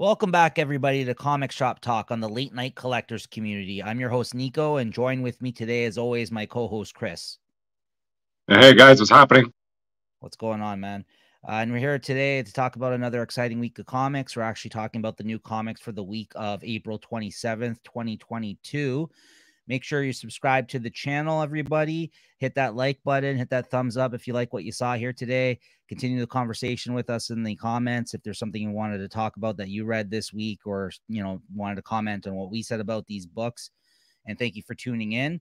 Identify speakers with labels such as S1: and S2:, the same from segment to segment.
S1: Welcome back, everybody, to Comic Shop Talk on the Late Night Collectors community. I'm your host, Nico, and join with me today, as always, my co host, Chris.
S2: Hey, guys, what's happening?
S1: What's going on, man? Uh, and we're here today to talk about another exciting week of comics. We're actually talking about the new comics for the week of April 27th, 2022. Make sure you subscribe to the channel, everybody. Hit that like button, hit that thumbs up if you like what you saw here today. Continue the conversation with us in the comments. If there's something you wanted to talk about that you read this week or, you know, wanted to comment on what we said about these books. And thank you for tuning in.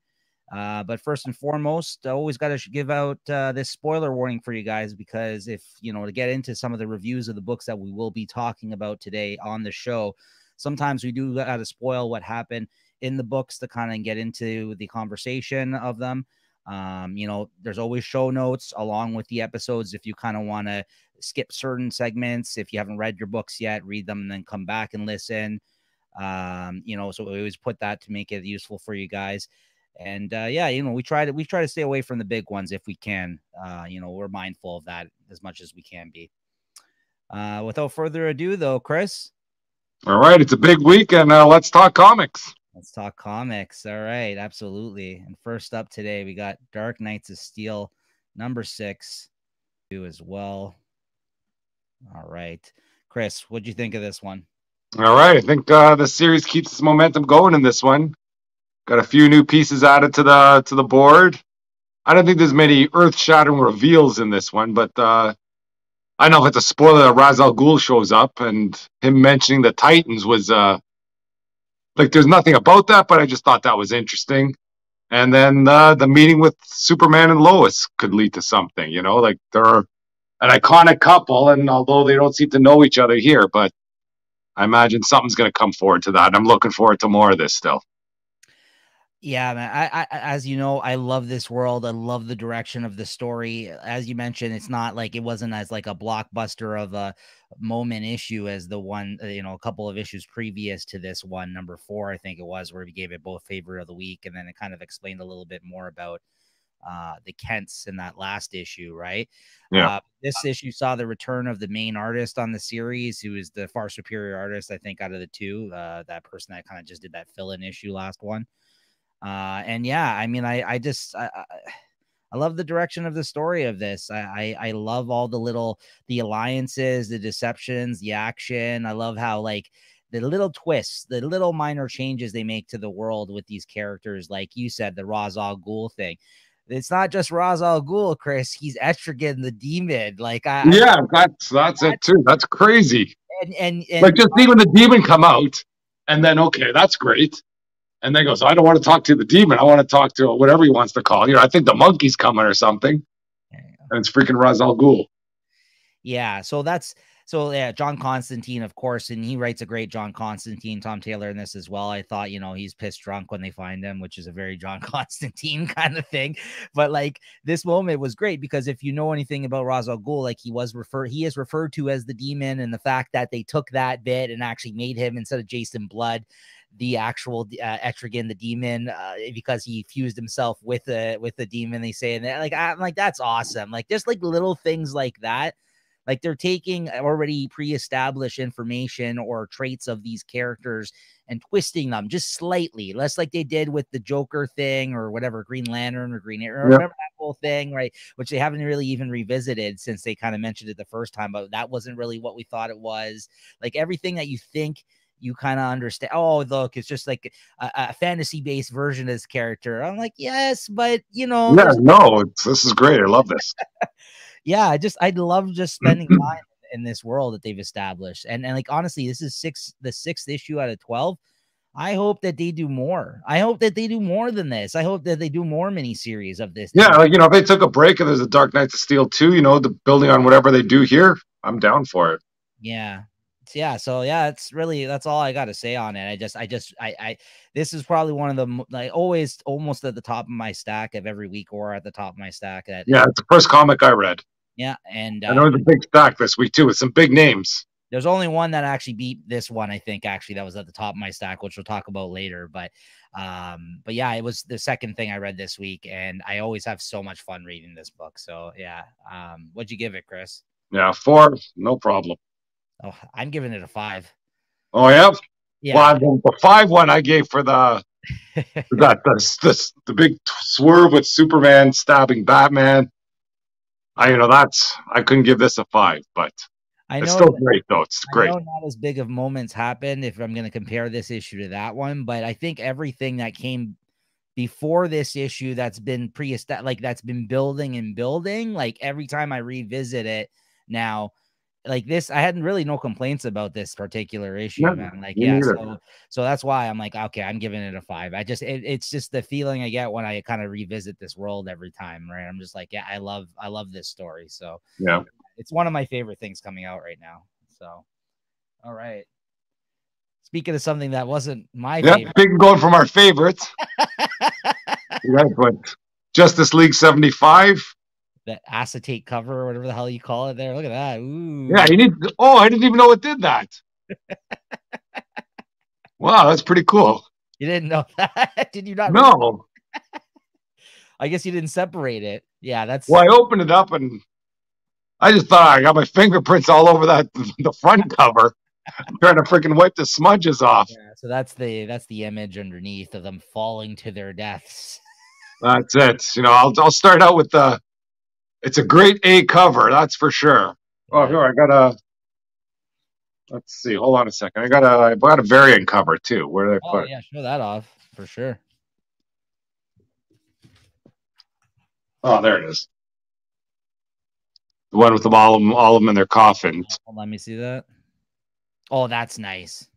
S1: Uh, but first and foremost, I always got to give out uh, this spoiler warning for you guys because if you know to get into some of the reviews of the books that we will be talking about today on the show, sometimes we do got to spoil what happened in the books to kind of get into the conversation of them. Um, you know, there's always show notes along with the episodes if you kind of want to skip certain segments. If you haven't read your books yet, read them and then come back and listen. Um, you know, so we always put that to make it useful for you guys. And uh, yeah, you know, we try to we try to stay away from the big ones if we can. Uh, you know, we're mindful of that as much as we can be. Uh, without further ado, though, Chris.
S2: All right, it's a big week, and uh, let's talk comics.
S1: Let's talk comics. All right, absolutely. And first up today, we got Dark Knights of Steel, number six, do as well. All right, Chris, what'd you think of this one?
S2: All right, I think uh, the series keeps its momentum going in this one. Got a few new pieces added to the to the board. I don't think there's many earth-shattering reveals in this one, but uh, I know if it's a spoiler that Ra's al Ghul shows up, and him mentioning the Titans was uh, like there's nothing about that, but I just thought that was interesting. And then uh, the meeting with Superman and Lois could lead to something, you know, like they're an iconic couple, and although they don't seem to know each other here, but I imagine something's going to come forward to that. And I'm looking forward to more of this still.
S1: Yeah, man. I, I, as you know, I love this world. I love the direction of the story. As you mentioned, it's not like it wasn't as like a blockbuster of a moment issue as the one, uh, you know, a couple of issues previous to this one, number four, I think it was, where we gave it both favorite of the week, and then it kind of explained a little bit more about uh the Kents in that last issue, right?
S2: Yeah.
S1: Uh, this issue saw the return of the main artist on the series, who is the far superior artist, I think, out of the two. Uh, that person that kind of just did that fill-in issue last one. Uh, and yeah, I mean, I I just I, I love the direction of the story of this. I, I I love all the little the alliances, the deceptions, the action. I love how like the little twists, the little minor changes they make to the world with these characters, like you said, the Ra's al Ghul thing. It's not just Ra's al Ghul, Chris. He's Etrigan the demon. Like I
S2: yeah, that's that's it too. That's crazy.
S1: And and, and
S2: like just even the demon come out, and then okay, that's great. And then goes, I don't want to talk to the demon. I want to talk to whatever he wants to call. You know, I think the monkey's coming or something. And it's freaking Ra's al Ghul.
S1: Yeah. So that's so yeah, John Constantine, of course, and he writes a great John Constantine, Tom Taylor in this as well. I thought, you know, he's pissed drunk when they find him, which is a very John Constantine kind of thing. But like this moment was great because if you know anything about Ra's al Ghul, like he was referred, he is referred to as the demon, and the fact that they took that bit and actually made him instead of Jason Blood the actual uh, Etrigan, the demon, uh, because he fused himself with the with the demon. They say, and like I'm like that's awesome. Like just like little things like that. Like they're taking already pre-established information or traits of these characters and twisting them just slightly, less like they did with the Joker thing or whatever, Green Lantern or Green Arrow. Remember that whole thing, right? Which they haven't really even revisited since they kind of mentioned it the first time, but that wasn't really what we thought it was. Like everything that you think you kind of understand. Oh, look, it's just like a, a fantasy based version of this character. I'm like, yes, but you know,
S2: yeah, no, this is great. I love this.
S1: yeah, I just I love just mm-hmm. spending time in this world that they've established, and and like honestly, this is six the sixth issue out of twelve. I hope that they do more. I hope that they do more than this. I hope that they do more miniseries of this.
S2: Yeah, like, you know, if they took a break and there's a Dark Knights of Steel too, you know, the building on whatever they do here, I'm down for it.
S1: Yeah, yeah so yeah it's really that's all i got to say on it i just i just i i this is probably one of the like always almost at the top of my stack of every week or at the top of my stack that
S2: yeah it's the first comic i read.
S1: Yeah and
S2: i know it's a big stack this week too with some big names.
S1: There's only one that actually beat this one i think actually that was at the top of my stack which we'll talk about later but um but yeah it was the second thing i read this week and i always have so much fun reading this book so yeah um what'd you give it chris?
S2: Yeah four no problem
S1: Oh, I'm giving it a five.
S2: Oh yeah.
S1: Yeah.
S2: Well, the, the five one I gave for the that the, the the big swerve with Superman stabbing Batman. I you know that's I couldn't give this a five, but
S1: I
S2: it's still
S1: that-
S2: great though. It's great.
S1: know not as big of moments happened if I'm going to compare this issue to that one, but I think everything that came before this issue that's been pre like that's been building and building, like every time I revisit it now, like this i hadn't really no complaints about this particular issue man like yeah so, so that's why i'm like okay i'm giving it a five. I just it, it's just the feeling i get when i kind of revisit this world every time right? I'm just like yeah i love i love this story so
S2: yeah.
S1: it's one of my favorite things coming out right now so all right. Speaking of something that wasn't my
S2: yep,
S1: favorite
S2: big going from our favorites. Right but justice league
S1: 75 acetate cover or whatever the hell you call it there. Look at that. Ooh.
S2: Yeah, you need oh, I didn't even know it did that. wow, that's pretty cool.
S1: You didn't know that? did you not?
S2: No.
S1: I guess you didn't separate it. Yeah, that's
S2: well, I opened it up and I just thought I got my fingerprints all over that the front cover. I'm trying to freaking wipe the smudges off.
S1: Yeah, so that's the that's the image underneath of them falling to their deaths.
S2: That's it. You know, I'll I'll start out with the it's a great A cover, that's for sure. Oh, here I got a. Let's see. Hold on a second. I got a. I got a variant cover too. Where did I
S1: Oh
S2: put it?
S1: yeah, show that off for sure.
S2: Oh, there it is. The one with them all of them, all of them in their coffins.
S1: On, let me see that. Oh, that's nice.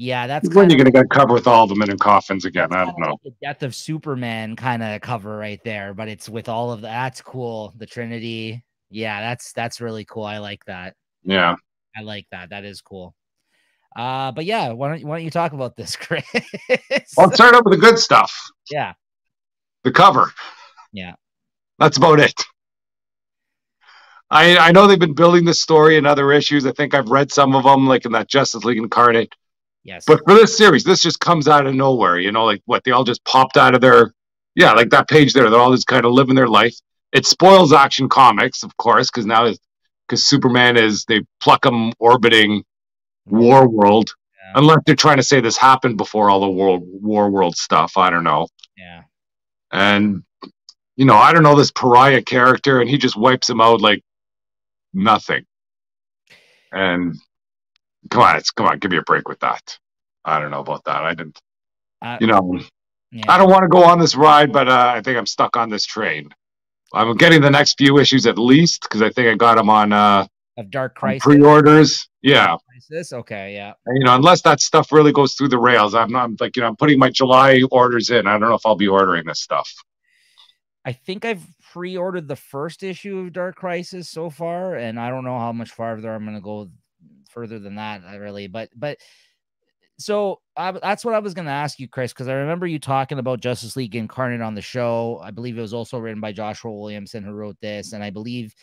S1: Yeah, that's
S2: When
S1: you're
S2: gonna get cover with all of them in coffins again? I don't know.
S1: like the death of Superman kind of cover right there, but it's with all of the that's cool. The Trinity. Yeah, that's that's really cool. I like that.
S2: Yeah.
S1: I like that. That is cool. Uh, but yeah, why don't why don't you talk about this, Chris?
S2: I'll start out with the good stuff.
S1: yeah,
S2: The cover.
S1: Yeah.
S2: That's about it. I I know they've been building this story in other issues. I think I've read some of them, like in that Justice League Incarnate.
S1: Yes,
S2: But for this series, this just comes out of nowhere. You know, like what they all just popped out of their, yeah, like that page there. They're all just kind of living their life. It spoils Action Comics, of course, because now it's because Superman is they pluck him orbiting War World,
S1: Yeah.
S2: unless they're trying to say this happened before all the World War World stuff. I don't know.
S1: yeah,
S2: And you know, I don't know this pariah character, and he just wipes him out like nothing. And come on, it's come on, give me a break with that. I don't know about that. I didn't,
S1: uh,
S2: you know,
S1: yeah.
S2: I don't want to go on this ride, but uh, I think I'm stuck on this train. I'm getting the next few issues at least because I think I got them on uh,
S1: of Dark Crisis.
S2: pre-orders. Yeah,
S1: Crisis? Okay, yeah.
S2: and, you know, unless that stuff really goes through the rails, I'm not I'm like you know I'm putting my July orders in. I don't know if I'll be ordering this stuff.
S1: I think I've pre-ordered the first issue of Dark Crisis so far, and I don't know how much farther I'm gonna go further than that, uh, really. But but so I, that's what I was gonna ask you, Chris, because I remember you talking about Justice League Incarnate on the show. I believe it was also written by Joshua Williamson who wrote this, and I believe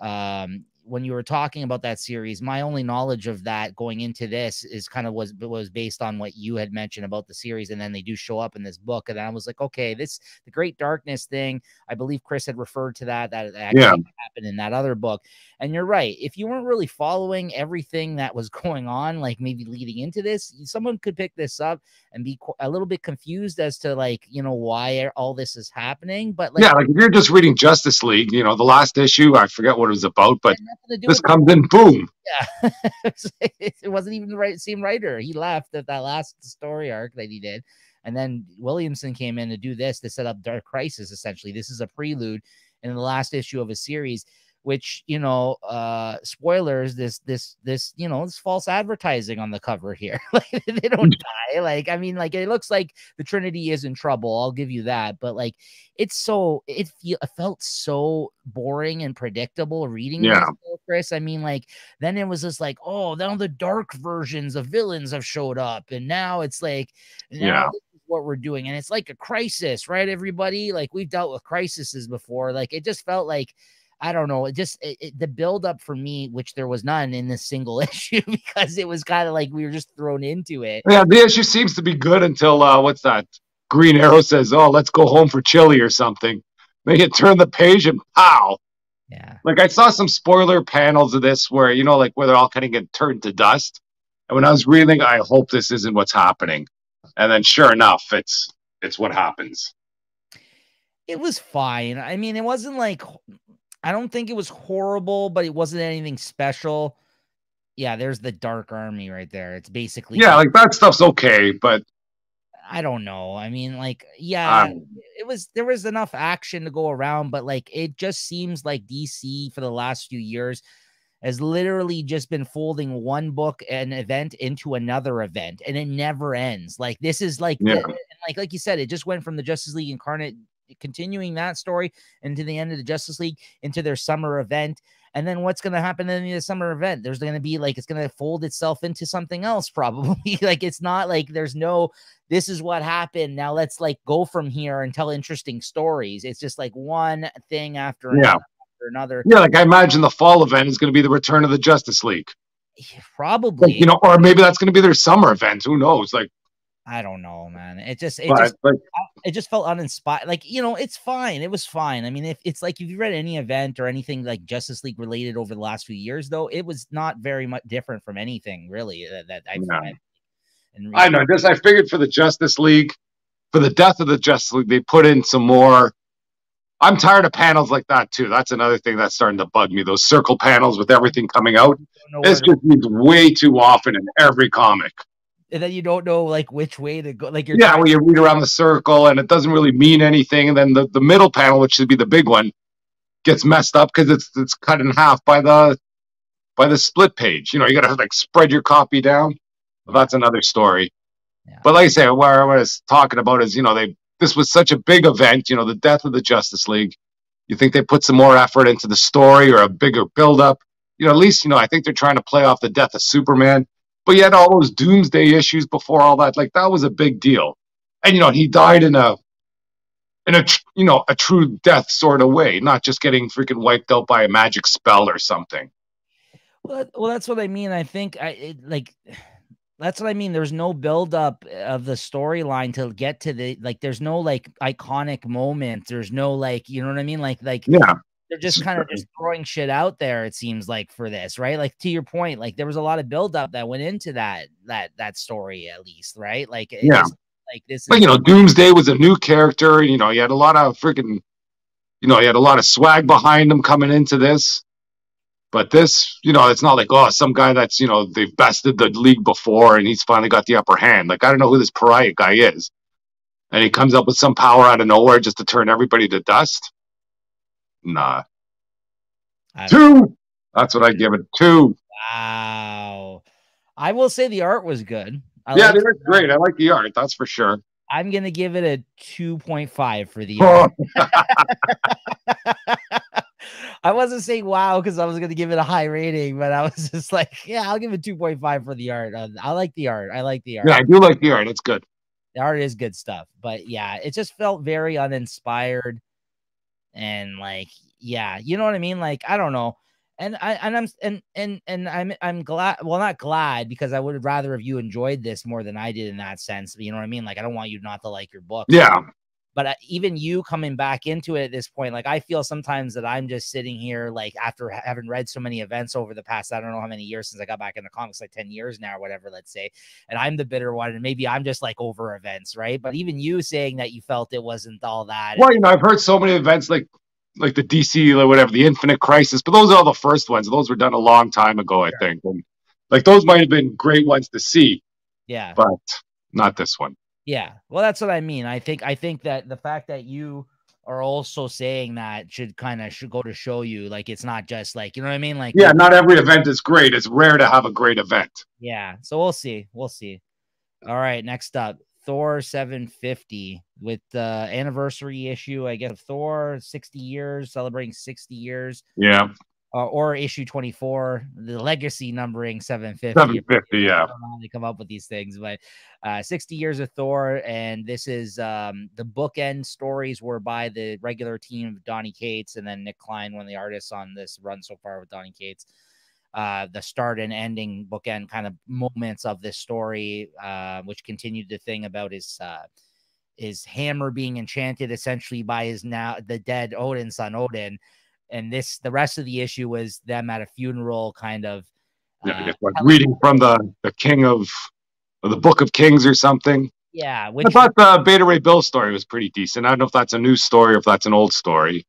S1: um when you were talking about that series, my only knowledge of that going into this is kind of was was based on what you had mentioned about the series, and then they do show up in this book, and I was like, okay, this the Great Darkness thing. I believe Chris had referred to that that actually
S2: Yeah.
S1: happened in that other book, and you're right. If you weren't really following everything that was going on, like maybe leading into this, someone could pick this up and be a little bit confused as to like you know why all this is happening. But like,
S2: yeah, like if you're just reading Justice League, you know, the last issue, I forget what it was about, but
S1: it had nothing to do
S2: this comes in, boom.
S1: yeah it wasn't even the right same writer he left at that last story arc that he did and then williamson came in to do this to set up dark crisis essentially this is a prelude in the last issue of a series which you know uh spoilers this this this you know this false advertising on the cover here. Like they don't die. Like i mean like it looks like the trinity is in trouble i'll give you that but like it's so it feel it felt so boring and predictable reading this,
S2: Yeah.
S1: though, chris. I mean like then it was just like oh now the dark versions of villains have showed up and now it's like now
S2: Yeah.
S1: what we're doing and it's like a crisis right everybody? Like we've dealt with crises before. Like it just felt like I don't know. It just it, it, the buildup for me, which there was none in this single issue, because it was kind of like we were just thrown into it.
S2: Yeah, the issue seems to be good until uh, what's that? Green Arrow says, "Oh, let's go home for chili or something." Then you turn the page and pow!
S1: Yeah,
S2: Like I saw some spoiler panels of this where you know, like where they're all kind of get turned to dust. And when I was reading, I hope this isn't what's happening. And then, sure enough, it's it's what happens.
S1: It was fine. I mean, it wasn't like I don't think it was horrible, but it wasn't anything special. Yeah, there's the Dark Army right there. It's basically
S2: yeah, like that stuff's okay, but
S1: I don't know. I mean, like, yeah, um, it was there was enough action to go around, but like it just seems like DC for the last few years has literally just been folding one book an event into another event and it never ends. Like this is like yeah. like like you said, it just went from the Justice League Incarnate continuing that story into the end of the Justice League into their summer event. And then what's going to happen in the summer event? There's going to be like it's going to fold itself into something else, probably. like it's not like there's no, this is what happened. Now let's like go from here and tell interesting stories. It's just like one thing after
S2: yeah.
S1: another another.
S2: Yeah, like I imagine the fall event is going to be the return of the Justice League.
S1: Probably,
S2: like, you know, or maybe that's going to be their summer event. Who knows? Like,
S1: I don't know, man. It just it but, just like, uh, it just felt uninspired. Like you know, it's fine. It was fine. I mean, if it's like if you read any event or anything like Justice League related over the last few years, though, it was not very much different from anything really uh, that, that I. No.
S2: I know. Just I figured for the Justice League, for the death of the Justice League, they put in some more I'm tired of panels like that too. That's another thing that's starting to bug me. Those circle panels with everything coming out. This just means way too often in every comic.
S1: And then you don't know like which way to go. Like you're
S2: yeah, when you read around the circle and it doesn't really mean anything. And then the, the middle panel, which should be the big one, gets messed up because it's it's cut in half by the by the split page. You know, you gotta like spread your copy down. Well, that's another story. Yeah. But like I say, what I was talking about is, you know, they this was such a big event, you know, the death of the Justice League. You think they put some more effort into the story or a bigger buildup? You know, at least, you know, I think they're trying to play off the death of Superman. But yet all those doomsday issues before all that, like that was a big deal. And you know, he died in a in a you know, a true death sort of way, not just getting freaking wiped out by a magic spell or something.
S1: Well, well that's what I mean. I think I it, like that's what I mean. There's no buildup of the storyline to get to the like. There's no like iconic moment. There's no like, you know what I mean? Like, like
S2: yeah,
S1: they're just kind of just throwing shit out there. It seems like for this, right? Like to your point, like there was a lot of buildup that went into that that that story at least, right? Like
S2: yeah, like this. But you know, Doomsday was a new character. You know, he had a lot of freaking, you know, he had a lot of swag behind him coming into this. But this, you know, it's not like, oh, some guy that's, you know, they've bested the league before and he's finally got the upper hand. Like, I don't know who this pariah guy is. And he comes up with some power out of nowhere just to turn everybody to dust. Nah. Two. That's what I give it. Two.
S1: Wow. I will say the art was good.
S2: I yeah, they great. I like the art. That's for sure.
S1: I'm gonna give it a 2.5 for the art. I wasn't saying wow because I was going to give it a high rating, but I was just like, yeah, I'll give it 2.5 for the art. Uh, I like the art. I like the art.
S2: Yeah, I do like the art. It's good.
S1: The art is good stuff. But yeah, it just felt very uninspired. And like, yeah, you know what I mean? Like, I don't know. And I and I'm and and and I'm I'm glad well not glad because I would rather have you enjoyed this more than I did in that sense. You know what I mean? Like I don't want you not to like your book.
S2: Yeah.
S1: But uh, even you coming back into it at this point, like I feel sometimes that I'm just sitting here, like after having read so many events over the past, I don't know how many years since I got back into comics, like 10 years now or whatever, let's say. And I'm the bitter one. And maybe I'm just like over events, right? But even you saying that you felt it wasn't all that.
S2: Well, you know, I've heard so many events like like the DC or whatever, the Infinite Crisis, but those are all the first ones. Those were done a long time ago, I think. And like those might have been great ones to see.
S1: Yeah.
S2: But not this one.
S1: Yeah. Well, that's what I mean. I think I think that the fact that you are also saying that should kind of should go to show you like it's not just like you know what I mean? Like
S2: yeah not every event is great. It's rare to have a great event.
S1: Yeah so we'll see. We'll see. All right next up Thor 750 with the anniversary issue I guess of Thor 60 years celebrating 60 years.
S2: Yeah
S1: uh, or issue 24, the legacy numbering 750.
S2: 750, yeah.
S1: they come up with these things, but uh, 60 years of Thor. And this is um, the bookend stories were by the regular team of Donny Cates and then Nic Klein, one of the artists on this run so far with Donny Cates. Uh, the start and ending bookend kind of moments of this story, uh, which continued the thing about his uh, his hammer being enchanted essentially by his now the dead Odin son Odin, and this the rest of the issue was them at a funeral kind of
S2: Yeah, I uh, guess reading from the the King of the Book of Kings or something.
S1: Yeah,
S2: which, I thought the Beta Ray Bill story was pretty decent. I don't know if that's a new story or if that's an old story.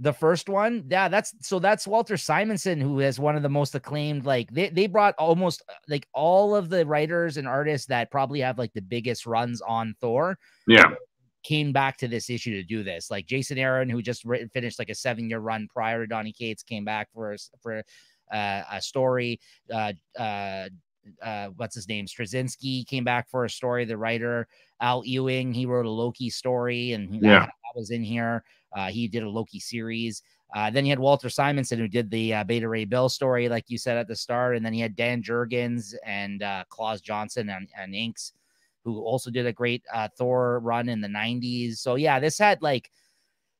S1: The first one, yeah, that's so that's Walter Simonson, who has one of the most acclaimed. Like they they brought almost like all of the writers and artists that probably have like the biggest runs on Thor.
S2: Yeah,
S1: came back to this issue to do this. Like Jason Aaron, who just written, finished like a seven year run prior to Donny Cates, came back for for uh, a story. Uh, uh, uh, what's his name? Straczynski came back for a story. The writer Al Ewing, he wrote a Loki story, and yeah. that, that was in here. Uh, he did a Loki series. Uh, then you had Walter Simonson, who did the uh, Beta Ray Bill story, like you said at the start. And then he had Dan Jurgens and uh, Klaus Janson and, and Inks, who also did a great uh, Thor run in the 90s. So, yeah, this had like,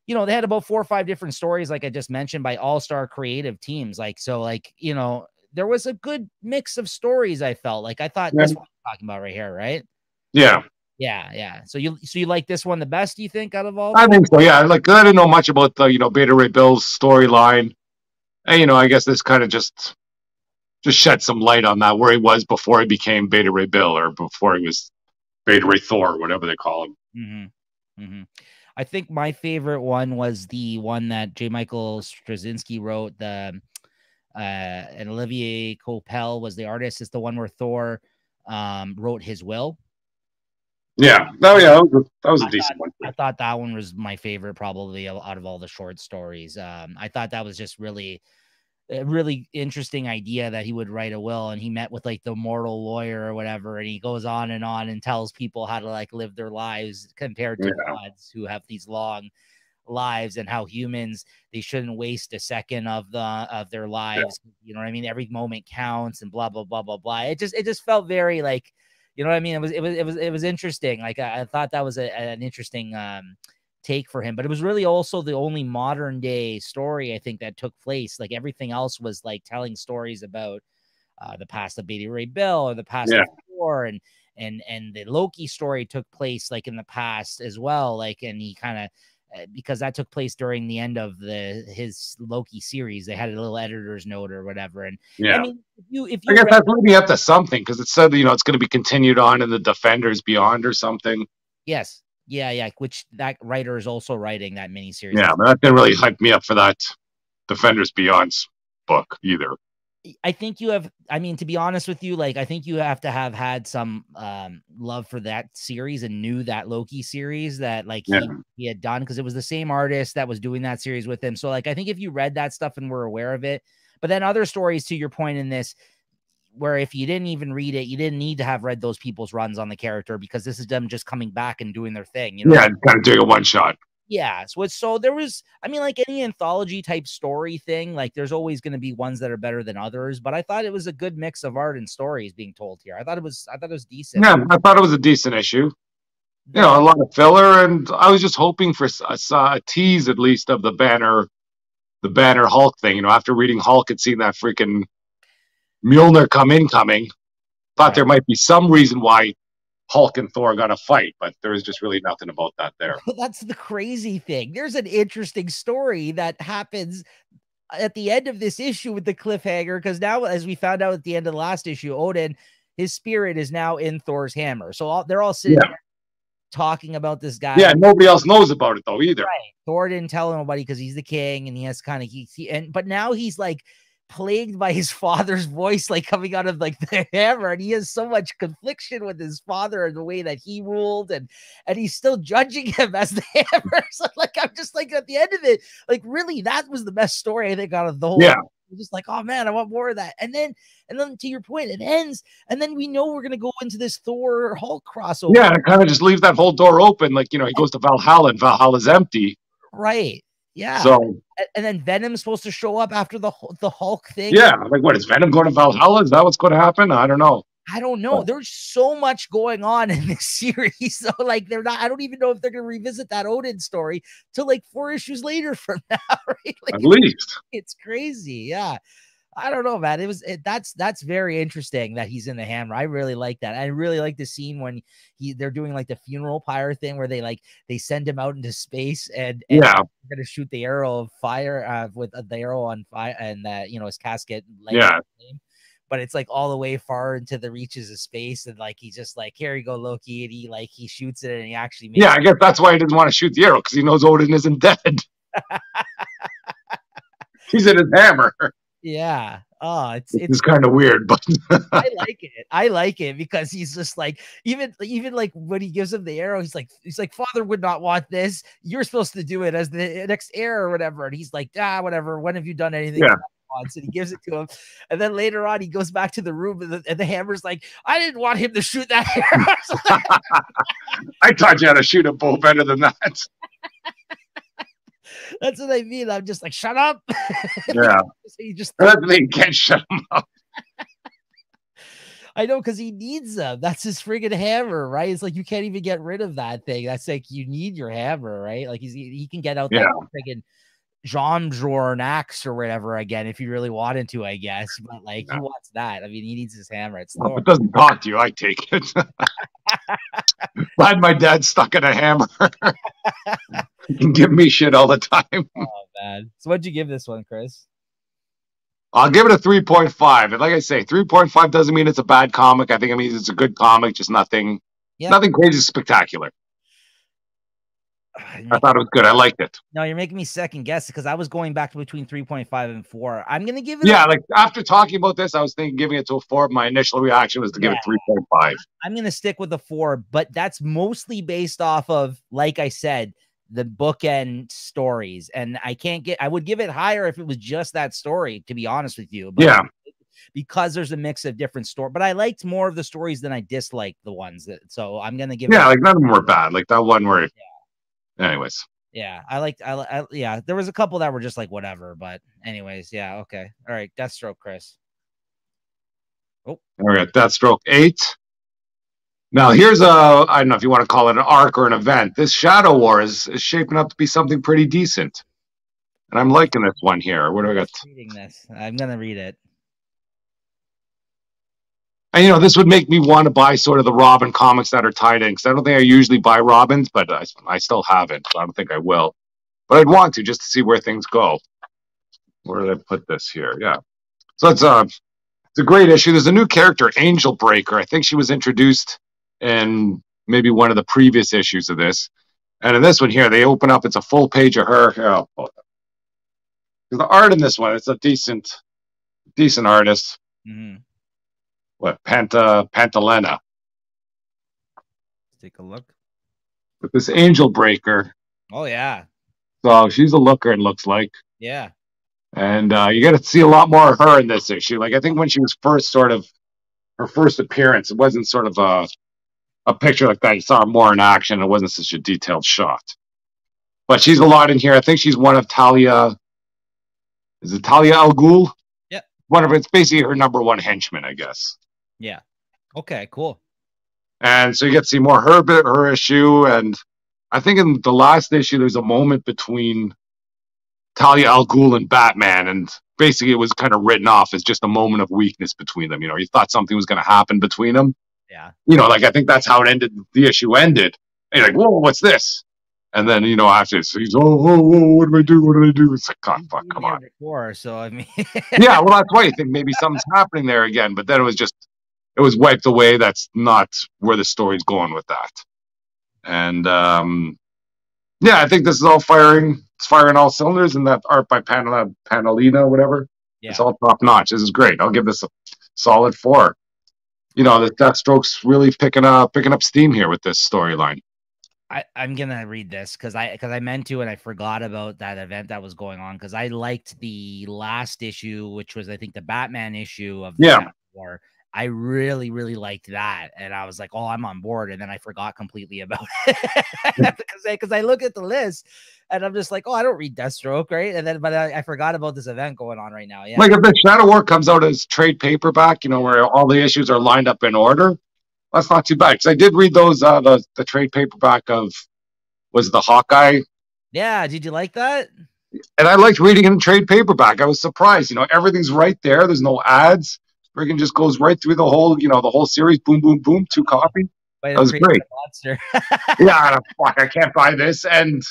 S1: you know, they had about four or five different stories, like I just mentioned, by all star creative teams. Like, so, like, you know, there was a good mix of stories. I felt like I thought yeah. this one I'm talking about right here, right?
S2: Yeah.
S1: Yeah, yeah. So you so you like this one the best? Do you think out of all?
S2: I think so. Yeah, like I didn't know much about the you know Beta Ray Bill's storyline, and you know I guess this kind of just just shed some light on that where he was before he became Beta Ray Bill or before he was Beta Ray Thor, whatever they call him.
S1: Mm-hmm. Mm-hmm. I think my favorite one was the one that J. Michael Straczynski wrote. The uh, and Olivier Coipel was the artist. It's the one where Thor um, wrote his will.
S2: Yeah. Oh, yeah. That was a, that was a decent
S1: thought,
S2: one.
S1: I thought that one was my favorite, probably out of all the short stories. Um, I thought that was just really, a really interesting idea that he would write a will and he met with like the mortal lawyer or whatever. And he goes on and on and tells people how to like live their lives compared to yeah. gods who have these long lives and how humans they shouldn't waste a second of the of their lives yeah. you know what i mean every moment counts and blah blah blah blah blah it just it just felt very like you know what i mean it was it was it was it was interesting like i, I thought that was a, an interesting um take for him but it was really also the only modern day story i think that took place like everything else was like telling stories about uh, the past of Beta Ray Bill or the past yeah. of war and and and the Loki story took place like in the past as well like and he kind of uh, because that took place during the end of the his Loki series. They had a little editor's note or whatever. And
S2: yeah, I mean, if you if you I guess read- that's leading up to something because it said you know it's going to be continued on in the Defenders Beyond or something.
S1: Yes, yeah, yeah. Which that writer is also writing that miniseries.
S2: Yeah, but that didn't really hype me up for that Defenders Beyond book either.
S1: I think you have, I mean, to be honest with you, like, I think you have to have had some um, love for that series and knew that Loki series that, like, yeah. he, he had done because it was the same artist that was doing that series with him. So, like, I think if you read that stuff and were aware of it, but then other stories, to your point in this, where if you didn't even read it, you didn't need to have read those people's runs on the character because this is them just coming back and doing their thing. You know?
S2: Yeah, kind of doing a one shot.
S1: Yeah. So it's so there was, I mean, like any anthology type story thing, like there's always going to be ones that are better than others. But I thought it was a good mix of art and stories being told here. I thought it was, I thought it was decent.
S2: Yeah, I thought it was a decent issue. You know, a lot of filler, and I was just hoping for a, a tease at least of the banner, the banner Hulk thing. You know, after reading Hulk and seeing that freaking Mjolnir come incoming, thought there might be some reason why Hulk and Thor got a fight, but there is just really nothing about that there.
S1: That's the crazy thing. There's an interesting story that happens at the end of this issue with the cliffhanger because now, as we found out at the end of the last issue, Odin, his spirit is now in Thor's hammer. So all, they're all sitting yeah. talking about this guy.
S2: Yeah, nobody else knows about it though either.
S1: Right. Thor didn't tell nobody because he's the king and he has kind of he, he and but now he's like plagued by his father's voice like coming out of like the hammer and he has so much confliction with his father and the way that he ruled and and he's still judging him as the hammer. So like i'm just like at the end of it like really that was the best story i think out of the whole
S2: yeah.
S1: Just like oh man i want more of that. And then and then to your point it ends and then we know we're going to go into this thor hulk crossover.
S2: Yeah it kind of just leaves that whole door open like you know he goes to valhalla and valhalla's empty.
S1: Right yeah.
S2: So
S1: and then Venom's supposed to show up after the the Hulk thing.
S2: Yeah, like what is Venom going to Valhalla? Is that what's going to happen? I don't know.
S1: I don't know. There's so much going on in this series. So like they're not I don't even know if they're gonna revisit that Odin story till like four issues later from now, right? Like,
S2: At least.
S1: It's crazy. Yeah. I don't know, man. It was it, that's that's very interesting that he's in the hammer. I really like that. I really like the scene when he they're doing like the funeral pyre thing where they like they send him out into space and, and
S2: yeah,
S1: they're gonna shoot the arrow of fire uh, with uh, the arrow on fire and that you know his casket.
S2: yeah.
S1: but it's like all the way far into the reaches of space, and like he's just like, "Here you go, Loki," and he like he shoots it, and he actually
S2: yeah, I guess that's why he doesn't want to shoot the arrow because he knows Odin isn't dead. he's in his hammer.
S1: Yeah. Oh, it's
S2: it's,
S1: it's
S2: kind of weird, but
S1: I like it. I like it because he's just like even even like when he gives him the arrow, he's like he's like father would not want this. You're supposed to do it as the next heir or whatever. And he's like, ah, whatever. When have you done anything?
S2: Yeah.
S1: Once and he gives it to him, and then later on he goes back to the room, and the, and the hammer's like, "I didn't want him to shoot that arrow."
S2: I taught you how to shoot a bow better than that.
S1: That's what I mean. I'm just like, "Shut up!"
S2: Yeah,
S1: so you just
S2: thing. Can't shut him up.
S1: I know because he needs them. That's his friggin' hammer, right? It's like you can't even get rid of that thing. That's like you need your hammer, right? Like he's he can get out
S2: Yeah.
S1: that friggin' Jean axe or whatever again if you really wanted to, I guess. But like
S2: Yeah.
S1: he wants that. I mean, he needs his hammer. It's
S2: Well, it doesn't talk to you, I take it. Glad my dad's stuck in a hammer. he can give me shit all the time.
S1: Oh man. So what'd you give this one, Chris?
S2: I'll give it a 3.5. And like I say, 3.5 doesn't mean it's a bad comic. I think it means it's a good comic, just nothing
S1: Yeah.
S2: nothing crazy spectacular. I thought it was good. I liked it.
S1: No, you're making me second guess because I was going back to between 3.5 and 4. I'm gonna give it
S2: Yeah,
S1: a,
S2: like after talking about this, I was thinking giving it to a four. My initial reaction was to give it 3.5.
S1: I'm gonna stick with the four, but that's mostly based off of, like I said, the bookend stories. And I can't get I would give it higher if it was just that story, to be honest with you. But
S2: Yeah.
S1: because there's a mix of different story, but I liked more of the stories than I disliked the ones that so I'm gonna give
S2: Yeah,
S1: it
S2: like none of them were bad. Like that one where, anyways.
S1: yeah, I like I, I yeah, there was a couple that were just like whatever, but anyways, yeah, okay. All right, Deathstroke, Chris. Oh.
S2: All right, Deathstroke eight. Now here's a I don't know if you want to call it an arc or an event. This Shadow War is, is shaping up to be something pretty decent, and I'm liking this one here. What do I got?
S1: Reading this. I'm gonna read it.
S2: And you know, this would make me want to buy sort of the Robin comics that are tied in because I don't think I usually buy Robins, but I, I still haven't. So I don't think I will. But I'd want to just to see where things go. Where did I put this here? Yeah. So it's a it's a great issue. There's a new character, Angel Breaker. I think she was introduced in maybe one of the previous issues of this. And in this one here, they open up. It's a full page of her. Here, the art in this one, it's a decent, decent artist.
S1: Mhm.
S2: What Panta Pantalena?
S1: Let's take a look.
S2: with this angel breaker.
S1: Oh yeah,
S2: So she's a looker, it looks like.
S1: yeah.
S2: And uh, you get to see a lot more of her in this issue. Like, I think when she was first sort of her first appearance, it wasn't sort of a, a picture like that. You saw her more in action. It wasn't such a detailed shot. But she's a lot in here. I think she's one of Talia. Is it Talia Al Ghul?
S1: Yeah.
S2: One of it's basically her number one henchman, I guess.
S1: Yeah. Okay, cool.
S2: And so you get to see more her her issue. And I think in the last issue, there's a moment between Talia al Ghul and Batman. And basically, it was kind of written off as just a moment of weakness between them. You know, you thought something was going to happen between them.
S1: Yeah.
S2: You know, like I think that's how it ended. The issue ended. And you're like, whoa, what's this? And then, you know, after it's, he's, oh, oh, oh, what did I do? What did I do? It's like, God, fuck, come on.
S1: Before, so I mean,
S2: yeah, well, that's why you think maybe something's happening there again. But then it was just, it was wiped away. That's not where the story's going with that. And um, yeah, I think this is all firing. It's firing all cylinders, and that art by Panel Panelina, whatever.
S1: yeah.
S2: It's all top notch. This is great. I'll give this a solid four. You know, the Deathstroke's really picking up picking up steam here with this storyline.
S1: I, I'm gonna read this because I because I meant to and I forgot about that event that was going on because I liked the last issue, which was I think the Batman issue of the
S2: Yeah.
S1: War. I really really liked that, and I was like, "Oh, I'm on board," and then I forgot completely about it because because I, look at the list and I'm just like, "Oh, I don't read Deathstroke, right?" And then but I, I forgot about this event going on right now. Yeah,
S2: Like if the Shadow War comes out as trade paperback, you know, where all the issues are lined up in order, that's not too bad. Because I did read those uh, the the trade paperback of was the Hawkeye
S1: yeah. Did you like that?
S2: and I liked reading it in trade paperback. I was surprised. You know, everything's right there. There's no ads. Freaking just goes right through the whole, you know, the whole series. Boom, boom, boom. Two copy.
S1: By
S2: That was great.
S1: Monster.
S2: Yeah, fuck, I can't buy this. And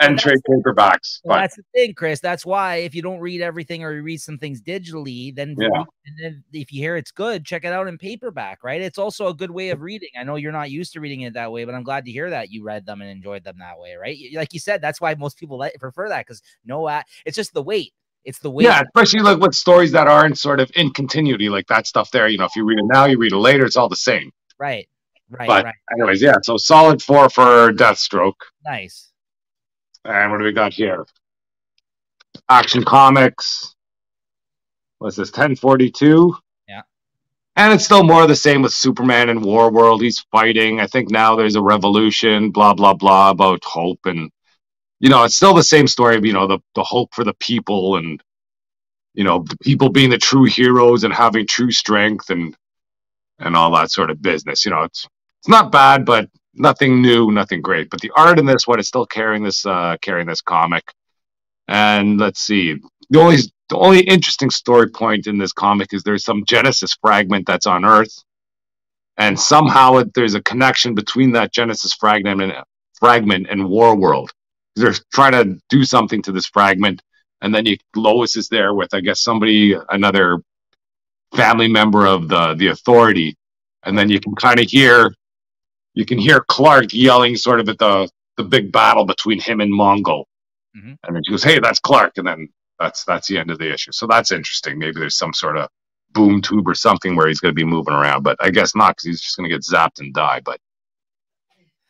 S2: and trade paperbacks.
S1: Well, that's the thing, Chris. That's why if you don't read everything or you read some things digitally, then,
S2: yeah.
S1: then if you hear it's good, check it out in paperback, right? It's also a good way of reading. I know you're not used to reading it that way, but I'm glad to hear that you read them and enjoyed them that way, right? Like you said, that's why most people like, prefer that because no, uh, it's just the weight. It's the way.
S2: Yeah, especially like with stories that aren't sort of in continuity, like that stuff there. You know, if you read it now, you read it later, it's all the same.
S1: Right. Right.
S2: But
S1: right.
S2: anyways, yeah. So solid four for Deathstroke.
S1: Nice.
S2: And what do we got here? Action Comics. What's this? 1042.
S1: Yeah.
S2: And it's still more of the same with Superman and War World. He's fighting. I think now there's a revolution, blah, blah, blah, about hope. And, you know, it's still the same story of, you know, the, the hope for the people and, you know, the people being the true heroes and having true strength and, and all that sort of business. You know, it's, it's not bad, but nothing new, nothing great. But the art in this one is still carrying this uh, carrying this comic. And let's see, the only the only interesting story point in this comic is there's some Genesis fragment that's on Earth, and somehow it, there's a connection between that Genesis fragment and fragment and War World. They're trying to do something to this fragment, and then you, Lois is there with I guess somebody another family member of the the Authority, and then you can kind of hear you can hear Clark yelling sort of at the the big battle between him and Mongul, Mm-hmm. And then she goes, "Hey, that's Clark," and then that's that's the end of the issue. So that's interesting. Maybe there's some sort of boom tube or something where he's going to be moving around, but I guess not because he's just going to get zapped and die. But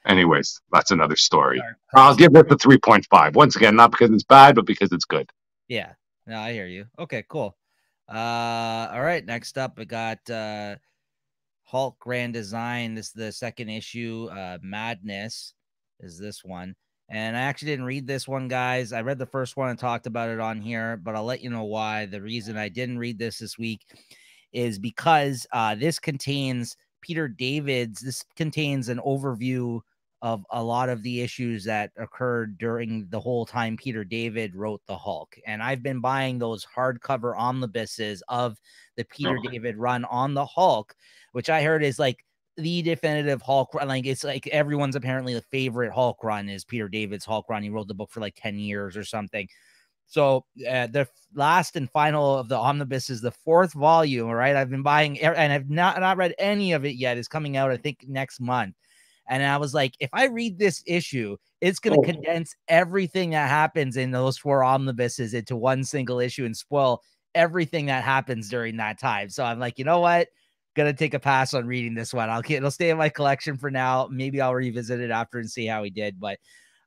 S2: anyways, that's another story. I'll give it the three point five. Once again, not because it's bad, but because it's good.
S1: Yeah, no, I hear you. Okay, cool. Uh, all right. Next up, we got uh Hulk Grand Design. This is the second issue. Uh, Madness is this one. And I actually didn't read this one, guys. I read the first one and talked about it on here, but I'll let you know why. The reason I didn't read this this week is because uh, this contains Peter David's, this contains an overview of a lot of the issues that occurred during the whole time Peter David wrote the Hulk. And I've been buying those hardcover omnibuses of the Peter oh. David run on the Hulk which I heard is like the definitive Hulk run. Like it's like everyone's apparently the favorite Hulk run is Peter David's Hulk run. He wrote the book for like 10 years or something. So uh, the last and final of the omnibus is the fourth volume. Right, I've been buying and I've not not read any of it yet. It's coming out I think next month. And I was like, if I read this issue, it's going to oh. condense everything that happens in those four omnibuses into one single issue and spoil everything that happens during that time. So I'm like, you know what? gonna take a pass on reading this one. I'll it'll stay in my collection for now. Maybe I'll revisit it after and see how he did. But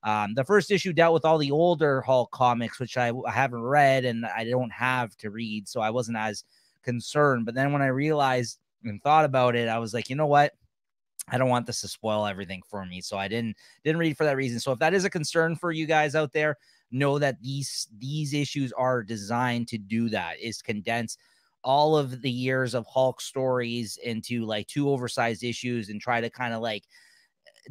S1: um, the first issue dealt with all the older Hulk comics, which I, I haven't read and I don't have to read, so I wasn't as concerned. But then when I realized and thought about it, I was like, you know what? I don't want this to spoil everything for me, so I didn't didn't read for that reason. So if that is a concern for you guys out there, know that these these issues are designed to do that is condense all of the years of Hulk stories into like two oversized issues and try to kind of like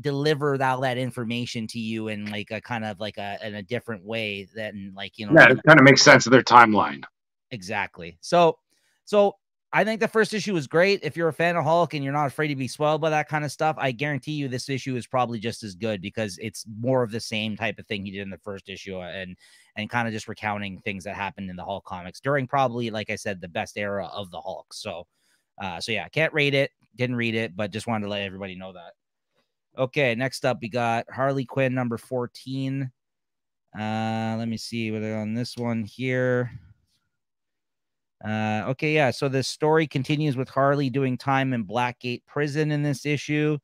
S1: deliver all that information to you in like a kind of like a in a different way than like you know
S2: yeah it kind of makes sense of their timeline
S1: exactly so so I think the first issue was great. If you're a fan of Hulk and you're not afraid to be spoiled by that kind of stuff, I guarantee you this issue is probably just as good because it's more of the same type of thing he did in the first issue and and kind of just recounting things that happened in the Hulk comics during probably, like I said, the best era of the Hulk. So, uh, so yeah, I can't rate it, didn't read it, but just wanted to let everybody know that. Okay, next up we got Harley Quinn number 14. Uh, let me see what on this one here. Uh, okay, yeah. So the story continues with Harley doing time in Blackgate Prison in this issue.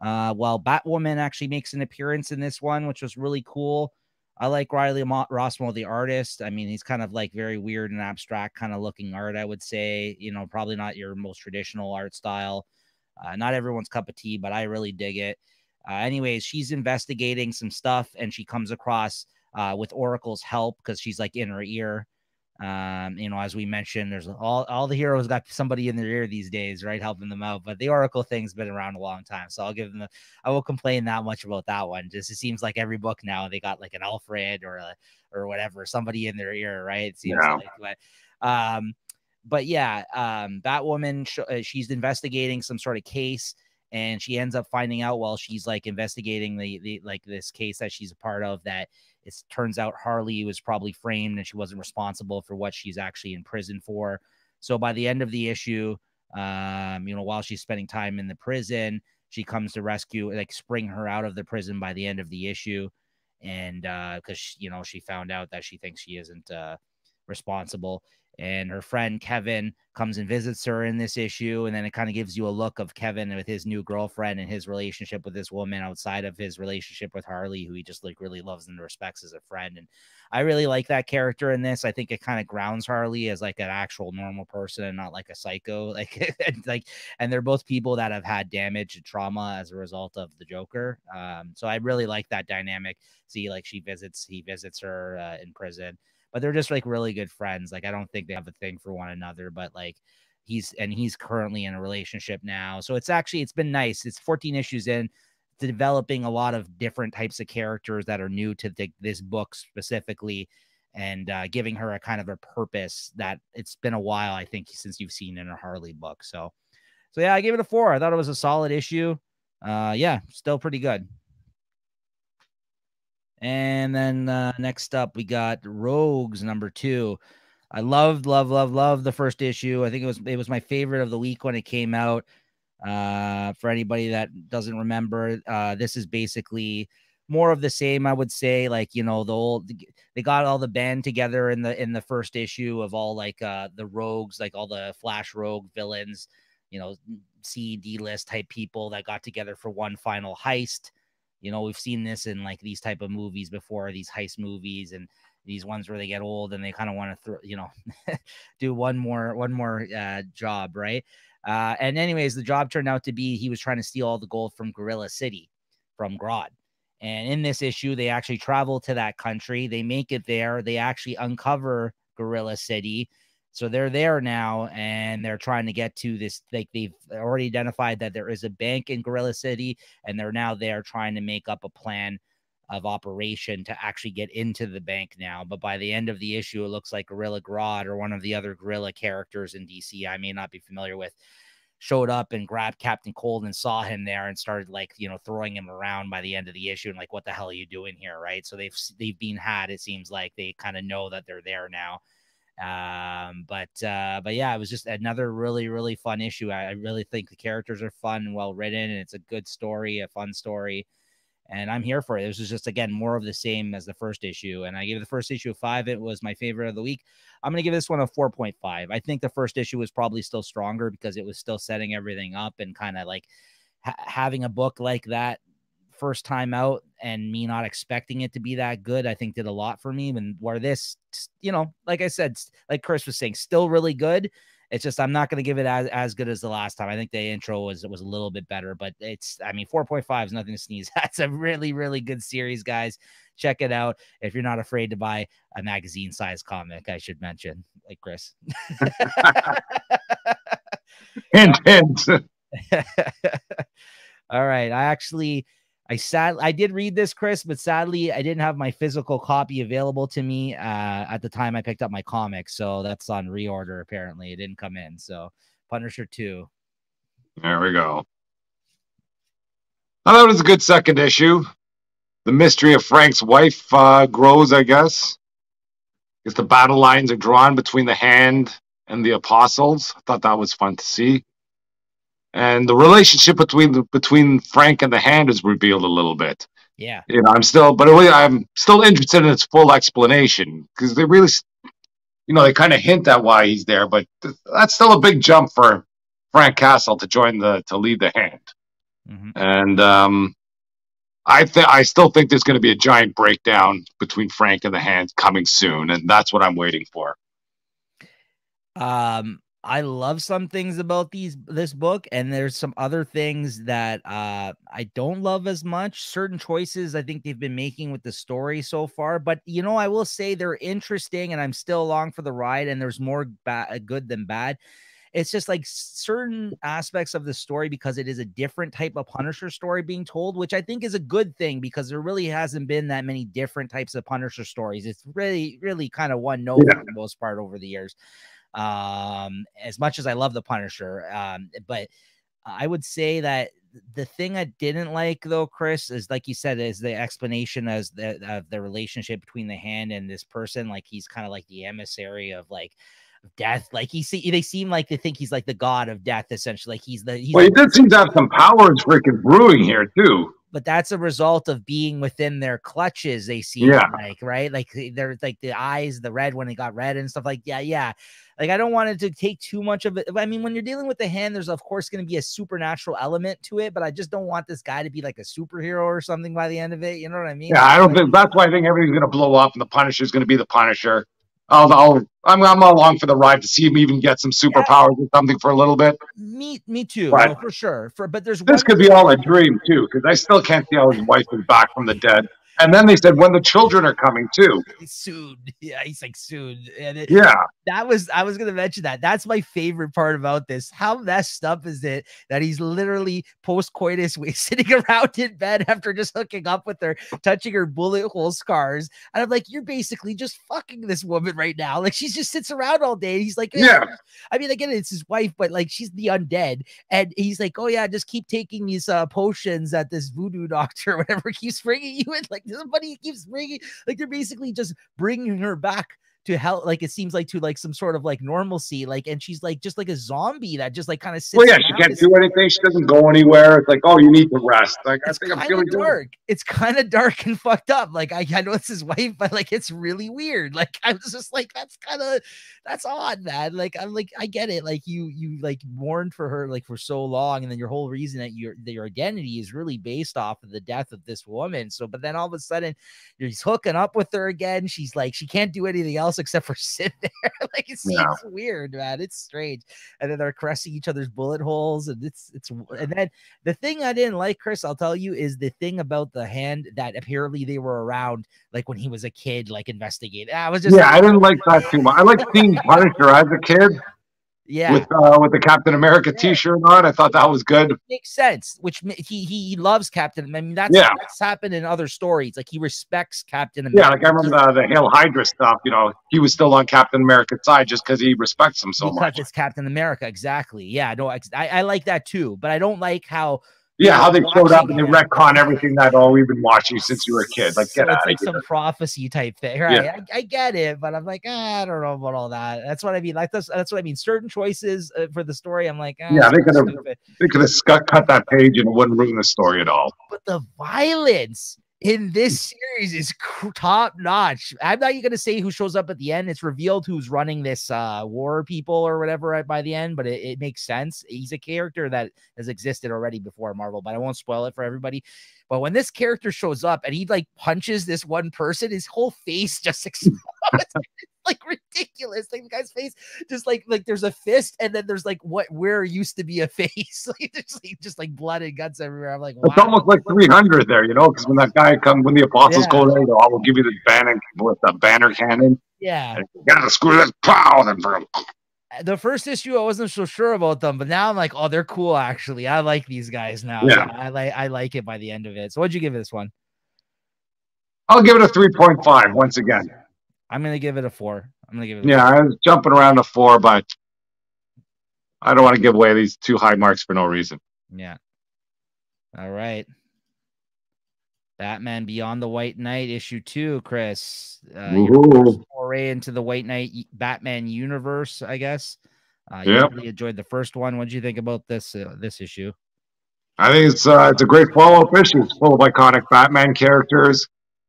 S1: Uh, while Batwoman actually makes an appearance in this one, which was really cool. I like Riley Rossmo, the artist. I mean, he's kind of like very weird and abstract kind of looking art, I would say. You know, probably not your most traditional art style. Uh, not everyone's cup of tea, but I really dig it. Uh, anyways, she's investigating some stuff and she comes across uh, with Oracle's help because she's like in her ear. Um, you know, as we mentioned, there's all all the heroes got somebody in their ear these days, right, helping them out. But the Oracle thing's been around a long time, so I'll give them. The, I will complain that much about that one. Just it seems like every book now they got like an Alfred or a, or whatever, somebody in their ear, right? It seems yeah. like, but um, but yeah, um, Batwoman, sh- uh, she's investigating some sort of case and she ends up finding out while she's like investigating the, the like this case that she's a part of that it turns out Harley was probably framed and she wasn't responsible for what she's actually in prison for. So by the end of the issue, um, you know, while she's spending time in the prison, she comes to rescue, like spring her out of the prison by the end of the issue. And uh, because you know, she found out that she thinks she isn't uh responsible and her friend Kevin comes and visits her in this issue and then it kind of gives you a look of Kevin with his new girlfriend and his relationship with this woman outside of his relationship with Harley who he just like really loves and respects as a friend and I really like that character in this. I think it kind of grounds Harley as like an actual normal person and not like a psycho like and, like and they're both people that have had damage and trauma as a result of the Joker um so I really like that dynamic. See like she visits he visits her uh, in prison but they're just like really good friends. Like I don't think they have a thing for one another, but like he's and he's currently in a relationship now. So it's actually it's been nice. It's 14 issues in developing a lot of different types of characters that are new to the, this book specifically and uh, giving her a kind of a purpose that it's been a while I think since you've seen in a Harley book. So so yeah, I gave it a 4. I thought it was a solid issue. Uh yeah, still pretty good. And then uh, next up, we got Rogues number two. I loved, love, love, love the first issue. I think it was it was my favorite of the week when it came out. Uh, for anybody that doesn't remember, uh, this is basically more of the same. I would say, like you know, the old they got all the band together in the in the first issue of all like uh the rogues, like all the Flash rogue villains, you know, C D list type people that got together for one final heist. You know, we've seen this in like these type of movies before, these heist movies and these ones where they get old and they kind of want to throw, you know, do one more one more uh, job, right? Uh, and anyways, the job turned out to be he was trying to steal all the gold from Gorilla City, from Grodd. And in this issue, they actually travel to that country. They make it there. They actually uncover Gorilla City. So they're there now and they're trying to get to this. Like they've already identified that there is a bank in Gorilla City and they're now there trying to make up a plan of operation to actually get into the bank now. But by the end of the issue, it looks like Gorilla Grodd or one of the other Gorilla characters in DC I may not be familiar with showed up and grabbed Captain Cold and saw him there and started like you know throwing him around by the end of the issue and like what the hell are you doing here right so they've they've been had it seems like they kind of know that they're there now um, but uh, but yeah, it was just another really really fun issue. I, I really think the characters are fun well written, and it's a good story, a fun story, and I'm here for it. This is just again more of the same as the first issue, and I gave the first issue a five. It was my favorite of the week. I'm gonna give this one a 4.5. I think the first issue was probably still stronger because it was still setting everything up and kind of like ha- having a book like that first time out and me not expecting it to be that good, I think did a lot for me. And where this, you know, like I said, like Chris was saying, still really good. It's just I'm not going to give it as, as good as the last time. I think the intro was was a little bit better, but it's I mean 4.5 is nothing to sneeze at. It's a really really good series, guys. Check it out if you're not afraid to buy a magazine size comic. I should mention, like Chris.
S2: hint, hint.
S1: All right, I actually I sad I did read this, Chris, but sadly I didn't have my physical copy available to me uh, at the time I picked up my comic. So that's on reorder. Apparently, it didn't come in. So Punisher two.
S2: There we go. I thought it was a good second issue. The mystery of Frank's wife uh, grows, I guess. Because the battle lines are drawn between the hand and the apostles. I thought that was fun to see and the relationship between the, between Frank and the Hand is revealed a little bit.
S1: Yeah,
S2: you know, I'm still, but really, I'm still interested in its full explanation because they really, you know, they kind of hint at why he's there, but th- that's still a big jump for Frank Castle to join the to lead the Hand, mm-hmm. and um, I think I still think there's going to be a giant breakdown between Frank and the Hand coming soon, and that's what I'm waiting for.
S1: Um, I love some things about these this book, and there's some other things that uh, I don't love as much. Certain choices I think they've been making with the story so far, but you know, I will say they're interesting, and I'm still along for the ride. And there's more bad, good than bad. It's just like certain aspects of the story because it is a different type of Punisher story being told, which I think is a good thing because there really hasn't been that many different types of Punisher stories. It's really, really kind of one note yeah. for the most part over the years um, as much as I love the Punisher. Um, but I would say that the thing I didn't like though, Chris, is like you said, is the explanation as the of the relationship between the hand and this person. Like he's kind of like the emissary of like death. Like he see they seem like they think he's like the god of death, essentially. Like he's the he's
S2: well, he did seem to have some powers freaking brewing here too.
S1: But that's a result of being within their clutches, they seem
S2: Yeah.
S1: like, right? Like they're like the eyes, the red when they got red and stuff like yeah, yeah. Like I don't want it to take too much of it. I mean, when you're dealing with the hand, there's of course going to be a supernatural element to it, but I just don't want this guy to be like a superhero or something by the end of it. You know what I mean?
S2: Yeah, I don't think that's why I think everything's gonna blow up and the Punisher's gonna be the Punisher. I'll, I'll I'm I'm along for the ride to see him even get some superpowers or something for a little bit.
S1: Me, me too, no, for sure. For but there's
S2: This could be all a dream too, because I still can't see how his wife is back from the dead. And then they said when the children are coming too.
S1: soon. Yeah, he's like soon, and it,
S2: Yeah,
S1: that was I was gonna mention that. That's my favorite part about this. How messed up is it that he's literally post coitus sitting around in bed after just hooking up with her, touching her bullet hole scars, and I'm like, you're basically just fucking this woman right now. Like she just sits around all day. And he's like,
S2: Yeah.
S1: I mean, again, it's his wife, but like she's the undead, and he's like, oh yeah, just keep taking these uh potions that this voodoo doctor, or whatever, keeps bringing you in. Like somebody keeps bringing, like they're basically just bringing her back to hell like it seems like to like some sort of like normalcy like and she's like just like a zombie that just like kind of sits
S2: well, yeah, she can't do anything. She doesn't go anywhere. It's like, oh, you need to rest. Like I
S1: it's
S2: think I'm
S1: kind
S2: feeling
S1: of
S2: good.
S1: dark. It's kind of dark and fucked up. Like I, I know it's his wife, but like it's really weird. Like I was just like, that's kind of that's odd, man. Like I'm like, I get it. Like you you like mourned for her like for so long, and then your whole reason that your that your identity is really based off of the death of this woman. So, but then all of a sudden, he's hooking up with her again. She's like, she can't do anything else except for sit there. like it's,
S2: Yeah.
S1: weird, man. It's strange. And then they're caressing each other's bullet holes, and it's it's and then the thing I didn't like, Chris, I'll tell you, is the thing about the hand that apparently they were around, like when he was a kid, like investigating. I was just
S2: Yeah, I didn't oh like that too much. I like seeing Punisher as a kid
S1: yeah,
S2: with uh, with the Captain America T-shirt on. I thought that was good.
S1: makes sense. Which he he, he loves Captain. I mean, that's
S2: Yeah.
S1: that's happened in other stories. Like he respects Captain America.
S2: Yeah, like I remember the, the Hail Hydra stuff. You know, he was still on Captain America's side just because he respects him so
S1: because
S2: much.
S1: it's Captain America. Exactly. Yeah. No, I, I like that too. But I don't like how
S2: Yeah, how they showed up and they retcon everything that oh we've been watching since you were a kid. Like
S1: So
S2: get out of
S1: like
S2: here.
S1: some prophecy type thing, right? I, I get it, but I'm like, ah, I don't know about all that. That's what I mean. Like that's that's what I mean. Certain choices uh, for the story, I'm like, ah,
S2: Yeah, they could've- They could have cut, cut that page and it wouldn't ruin the story at all.
S1: but the violence in this series is top notch. I'm not even gonna say who shows up at the end. It's revealed who's running this uh war people or whatever by the end, but it, it makes sense. He's a character that has existed already before Marvel, but I won't spoil it for everybody. But when this character shows up and he like punches this one person, his whole face just explodes. like ridiculous. Like the guy's face just like like there's a fist and then there's like what where used to be a face. like there's like, just like blood and guts everywhere. I'm like,
S2: It's almost like 300 there, you know, because when that guy comes, when the apostles
S1: Yeah.
S2: go there, I will give you this banner with the banner cannon.
S1: yeah.
S2: And you gotta screw this pow. Then boom.
S1: Uh, the first issue I wasn't so sure about them, but now I'm like, oh, they're cool actually. I like these guys now.
S2: Yeah.
S1: I like I like it by the end of it. So what'd you give this one?
S2: I'll give it a 3.5 once again.
S1: I'm gonna give it a four. I'm gonna give it a
S2: Yeah, I was jumping around to four, but I don't want to give away these two high marks for no reason.
S1: Yeah. All right. Batman Beyond the White Knight issue two, Chris. Uh, your foray into the White Knight Batman universe, I guess. Uh, you
S2: Yep.
S1: really enjoyed the first one. What did you think about this uh, this issue?
S2: I think it's uh, it's a great follow up issue. It's full of iconic Batman characters,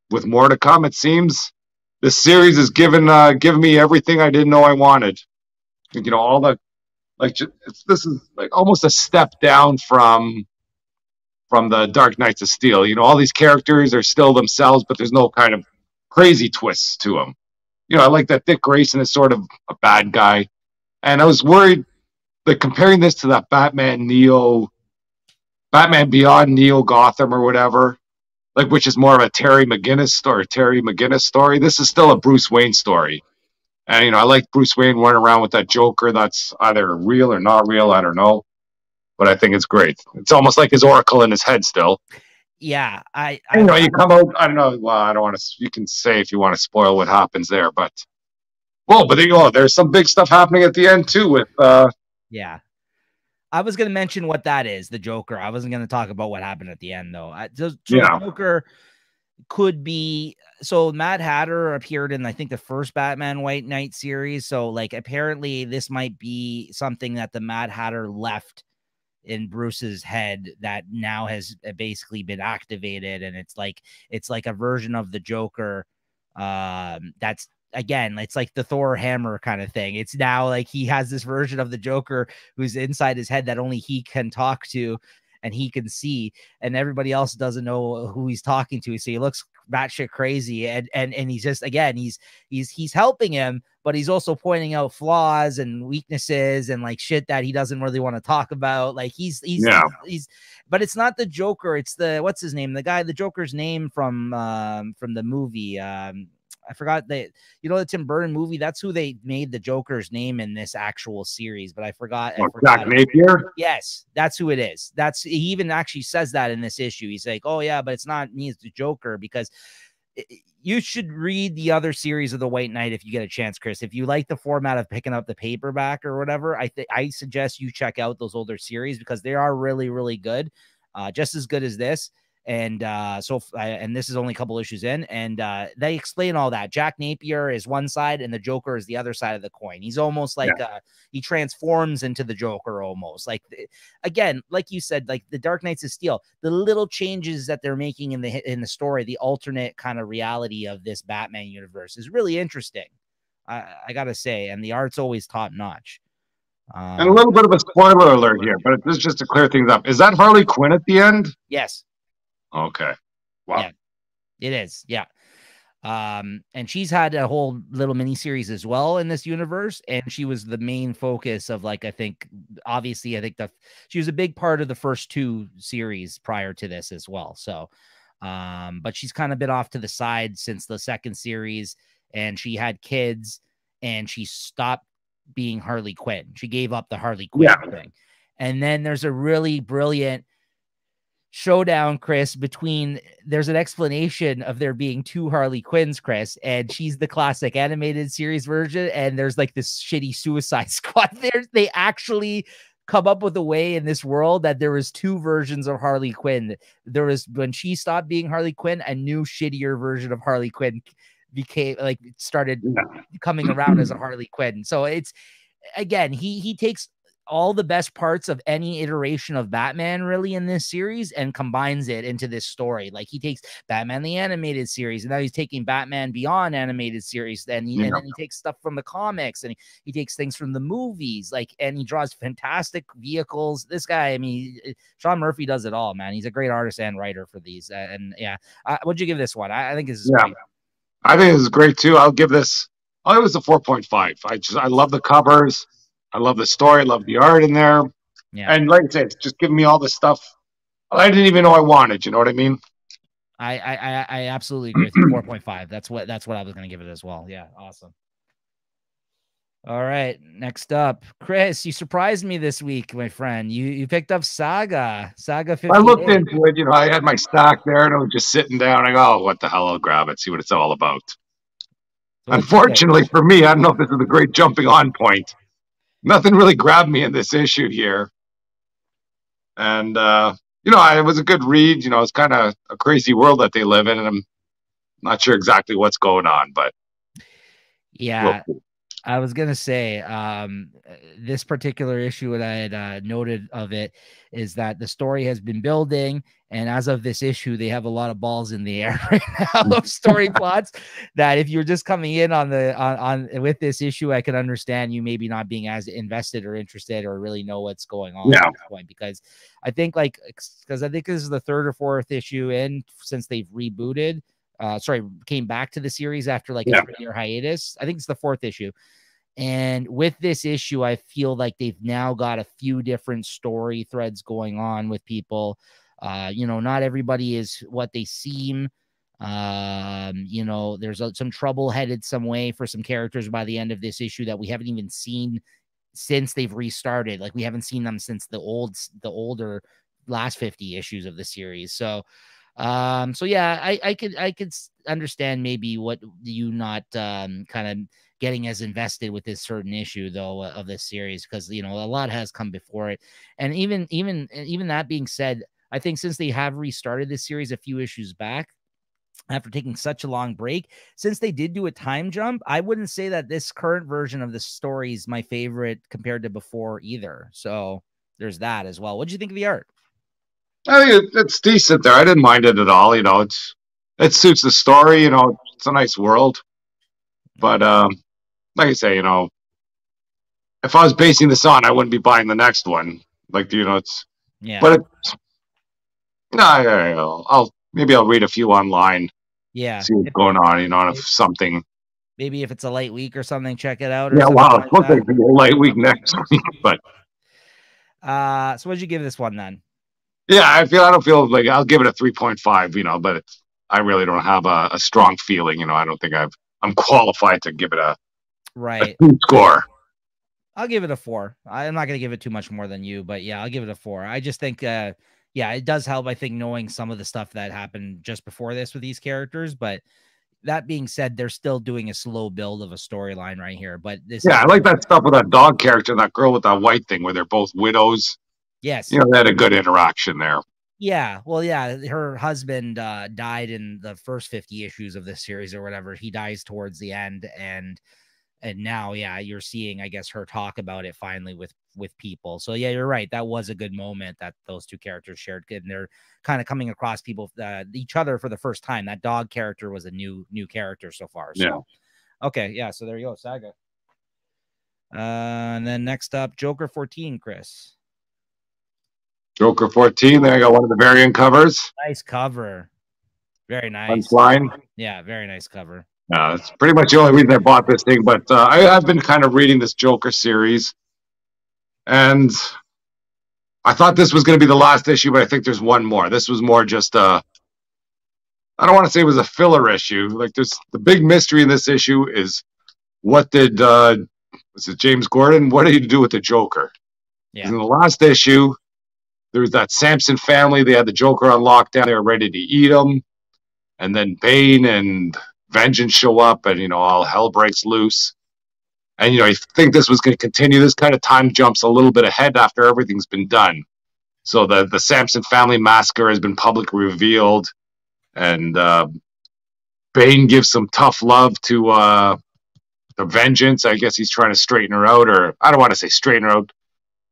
S2: with more to come. It seems this series has given uh, given me everything I didn't know I wanted. You know, all the like this is like almost a step down from from the Dark Knights of Steel. You know, all these characters are still themselves, but there's no kind of crazy twists to them. You know, I like that Dick Grayson is sort of a bad guy, and I was worried that comparing this to that Batman Neo Batman Beyond Neo Gotham or whatever, like which is more of a Terry McGinnis story, Terry McGinnis story. This is still a Bruce Wayne story. And you know, I like Bruce Wayne running around with that Joker that's either real or not real, I don't know. But I think it's great. It's almost like his oracle in his head still.
S1: Yeah, I, I
S2: you know, you come out, I don't know, well, I don't want to you can say if you want to spoil what happens there, but well, but there you go. There's some big stuff happening at the end too with uh
S1: yeah. I was going to mention what that is, the Joker. I wasn't going to talk about what happened at the end, though. I, so, so
S2: Yeah.
S1: Joker could be so Mad Hatter appeared in I think the first Batman White Knight series. So like apparently this might be something that the Mad Hatter left in Bruce's head that now has uh, basically been activated and it's like it's like a version of the Joker um that's again it's like the Thor hammer kind of thing. It's now like he has this version of the Joker who's inside his head that only he can talk to and he can see and everybody else doesn't know who he's talking to. So he looks batshit crazy and and and he's just again he's he's he's helping him, but he's also pointing out flaws and weaknesses and like shit that he doesn't really want to talk about. Like he's he's
S2: Yeah.
S1: he's but it's not the Joker, it's the what's his name? The guy, the Joker's name from um from the movie. Um I forgot that you know the Tim Burton movie. That's who they made the Joker's name in this actual series, but I forgot. I
S2: Oh,
S1: forgot
S2: Jack. Napier.
S1: Yes, that's who it is. That's he even actually says that in this issue. He's like, "Oh yeah, but it's not me, it's the Joker." Because i- i- you should read the other series of the White Knight if you get a chance, Chris. If you like the format of picking up the paperback or whatever, I think I suggest you check out those older series because they are really, really good, uh, just as good as this. And uh, so, and this is only a couple issues in, and uh, they explain all that. Jack Napier is one side, and the Joker is the other side of the coin. He's almost like uh, he transforms into the Joker almost. Like again, like you said, like the Dark Knights of Steel, the little changes that they're making in the in the story, the alternate kind of reality of this Batman universe is really interesting. I, I gotta say, and the art's always top notch. Um,
S2: And a little bit of a spoiler alert here, but this is just to clear things up. Is that Harley Quinn at the end?
S1: yes,
S2: Okay. Wow.
S1: Yeah. it is. Yeah. Um, and she's had a whole little mini series as well in this universe, and she was the main focus of like I think obviously I think that she was a big part of the first two series prior to this as well. So um, but she's kind of been off to the side since the second series, and she had kids and she stopped being Harley Quinn. She gave up the Harley Quinn
S2: Yeah.
S1: thing. And then there's a really brilliant showdown, Chris, between there's an explanation of there being two Harley Quinns, Chris, and she's the classic animated series version, and there's like this shitty Suicide Squad. There's they actually come up with a way in this world that there was two versions of Harley Quinn. There was when she stopped being Harley Quinn, a new shittier version of Harley Quinn became like started coming around as a Harley Quinn. So it's again, he he takes all the best parts of any iteration of Batman really in this series and combines it into this story. Like he takes Batman the animated series and now he's taking Batman Beyond animated series and, he, and then he takes stuff from the comics and he, he takes things from the movies like and he draws fantastic vehicles. This guy, I mean, Sean Murphy does it all, man. He's a great artist and writer for these. Uh, and yeah, uh, what'd you give this one? I, I think this is
S2: Yeah.
S1: great.
S2: I think this is great too. I'll give this. Oh, it was a four point five. I just I love the covers. I love the story. I love the art in there.
S1: Yeah.
S2: And like I said, it's just giving me all the stuff I didn't even know I wanted. You know what I mean?
S1: I I I, I absolutely agree with you. Four point five. That's what that's what I was gonna give it as well. Yeah, awesome. All right, next up, Chris. You surprised me this week, my friend. You you picked up Saga, Saga 58.
S2: I looked into it. You know, I had my stock there, and I was just sitting down. I go, oh, "What the hell? I'll grab it. See what it's all about."
S1: So what'd you pick?
S2: Unfortunately for me, I don't know if this is a great jumping on point. Nothing really grabbed me in this issue here. And, uh, you know, I, it was a good read. You know, it's kind of a crazy world that they live in, and I'm not sure exactly what's going on, but
S1: yeah, I was gonna say, um, uh, this particular issue that I had uh, noted of it is that the story has been building, and as of this issue, they have a lot of balls in the air right now of story plots. That if you're just coming in on the on, on with this issue, I can understand you maybe not being as invested or interested or really know what's going on
S2: Yeah.
S1: at this point because I think like because I think this is the third or fourth issue in since they've rebooted uh sorry came back to the series after like
S2: Yeah.
S1: a three year hiatus. I think it's the fourth issue. And with this issue i feel like they've now got a few different story threads going on with people. Uh you know not everybody is what they seem. Um you know there's a, some trouble headed some way for some characters by the end of this issue that we haven't even seen since they've restarted. Like we haven't seen them since the old the older last 50 issues of the series. So Um, so yeah, I, I could I could understand maybe what you not um kind of getting as invested with this certain issue though of this series because you know a lot has come before it, and even even even that being said, I think since they have restarted this series a few issues back, after taking such a long break. Since they did do a time jump, I wouldn't say that this current version of the story is my favorite compared to before either. So there's that as well. What do you think of the art?
S2: I think it's decent there. I didn't mind it at all. You know, it's it suits the story. You know, it's a nice world. But um, like I say, you know, if I was basing this on, I wouldn't be buying the next one. Like you know, it's
S1: yeah.
S2: But it, no, I, I'll maybe I'll read a few online.
S1: Yeah,
S2: see what's going on. You know, if something.
S1: Maybe if it's a light week or something, check it out.
S2: yeah, wow, like it's be a light week next week, but.
S1: Uh, so what'd you give this one then?
S2: Yeah, I feel I don't feel like I'll give it a three point five. You know, but I really don't have a, a, strong feeling. You know, I don't think I've I'm qualified to give it a
S1: right
S2: a score.
S1: I'll give it a four. I'm not going to give it too much more than you, but yeah, I'll give it a four. I just think, uh, yeah, it does help. I think knowing some of the stuff that happened just before this with these characters, but that being said, they're still doing a slow build of a storyline right here. But this,
S2: yeah, I like that stuff with that dog character, and that girl with that white thing, where they're both widows.
S1: Yes.
S2: You know, they had a good interaction there.
S1: Yeah. Well, yeah. Her husband uh, died in the first 50 issues of this series or whatever. He dies towards the end. And and now, yeah, you're seeing, I guess, her talk about it finally with with people. So yeah, you're right. That was a good moment that those two characters shared, and they're kind of coming across people uh, each other for the first time. That dog character was a new new character so far. So.
S2: Yeah.
S1: Okay. Yeah. So there you go, Saga. Uh, and then next up, Joker 14, Chris.
S2: Joker 14. There I got one of the variant covers.
S1: Nice cover. Very nice.
S2: line.
S1: Yeah, very nice cover.
S2: Uh, that's pretty much the only reason I bought this thing. But uh, I have been kind of reading this Joker series, and I thought this was going to be the last issue, but I think there's one more. This was more just a. Uh, I don't want to say it was a filler issue. Like there's the big mystery in this issue is what did uh was it James Gordon? What did he do with the Joker?
S1: Yeah.
S2: In the last issue, there was that Samson family. They had the Joker on lockdown. They were ready to eat him. And then Bane and Vengeance show up, and you know all hell breaks loose. And you know, you think this was going to continue. This kind of time jumps a little bit ahead after everything's been done. So the the Samson family massacre has been publicly revealed, and uh, Bane gives some tough love to uh, the Vengeance. I guess he's trying to straighten her out, or I don't want to say straighten her out,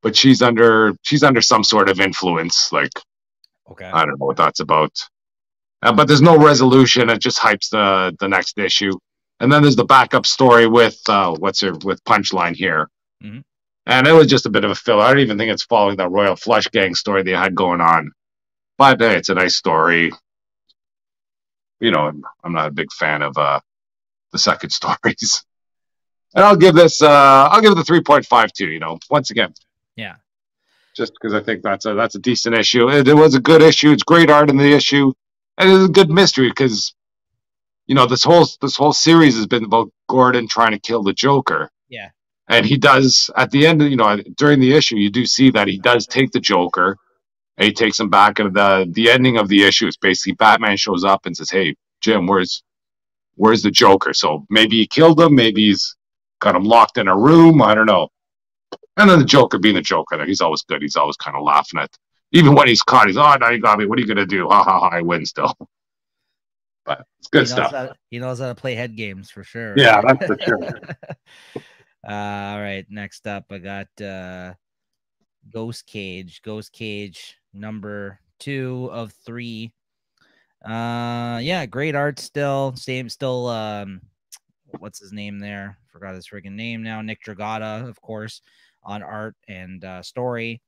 S2: but she's under she's under some sort of influence. Like,
S1: okay,
S2: I don't know what that's about. Uh, but there's no resolution. It just hypes the the next issue. And then there's the backup story with uh, what's her with Punchline here,
S1: mm-hmm.
S2: and it was just a bit of a filler. I don't even think it's following that Royal Flush Gang story they had going on, but hey, it's a nice story. You know, I'm, I'm not a big fan of uh, the second stories, and I'll give this uh, I'll give it the three point five two. You know, once again,
S1: yeah,
S2: just because I think that's a that's a decent issue. It, it was a good issue. It's great art in the issue and it's a good mystery because you know this whole this whole series has been about Gordon trying to kill the Joker.
S1: Yeah.
S2: And he does at the end, you know, during the issue, you do see that he does take the Joker, and he takes him back. And the the ending of the issue is basically Batman shows up and says, "Hey, Jim, where's where's the Joker?" So maybe he killed him, maybe he's got him locked in a room. I don't know. And then the Joker being the Joker, he's always good. He's always kind of laughing at even when he's caught, he's oh now you got me. What are you gonna do? Ha ha ha! I win still. But it's good
S1: he
S2: stuff.
S1: He knows how to play head games for sure.
S2: Yeah, that's for sure.
S1: uh, all right, next up, I got uh, Ghost Cage. Ghost Cage number two of three. Uh, yeah, great art still. Same, still. Um, what's his name there? Forgot his freaking name now. Nick Dragotta, of course, on art and uh, story.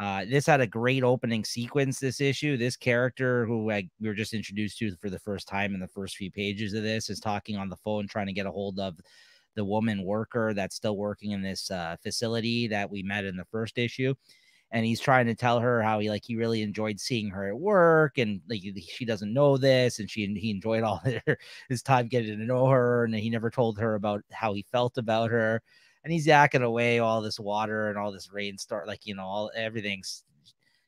S1: Uh, this had a great opening sequence. This issue, this character who I, we were just introduced to for the first time in the first few pages of this is talking on the phone, trying to get a hold of the woman worker that's still working in this uh, facility that we met in the first issue. And he's trying to tell her how he like he really enjoyed seeing her at work, and like she doesn't know this, and she he enjoyed all his time getting to know her, and he never told her about how he felt about her and he's yakking away all this water and all this rain start like you know all everything's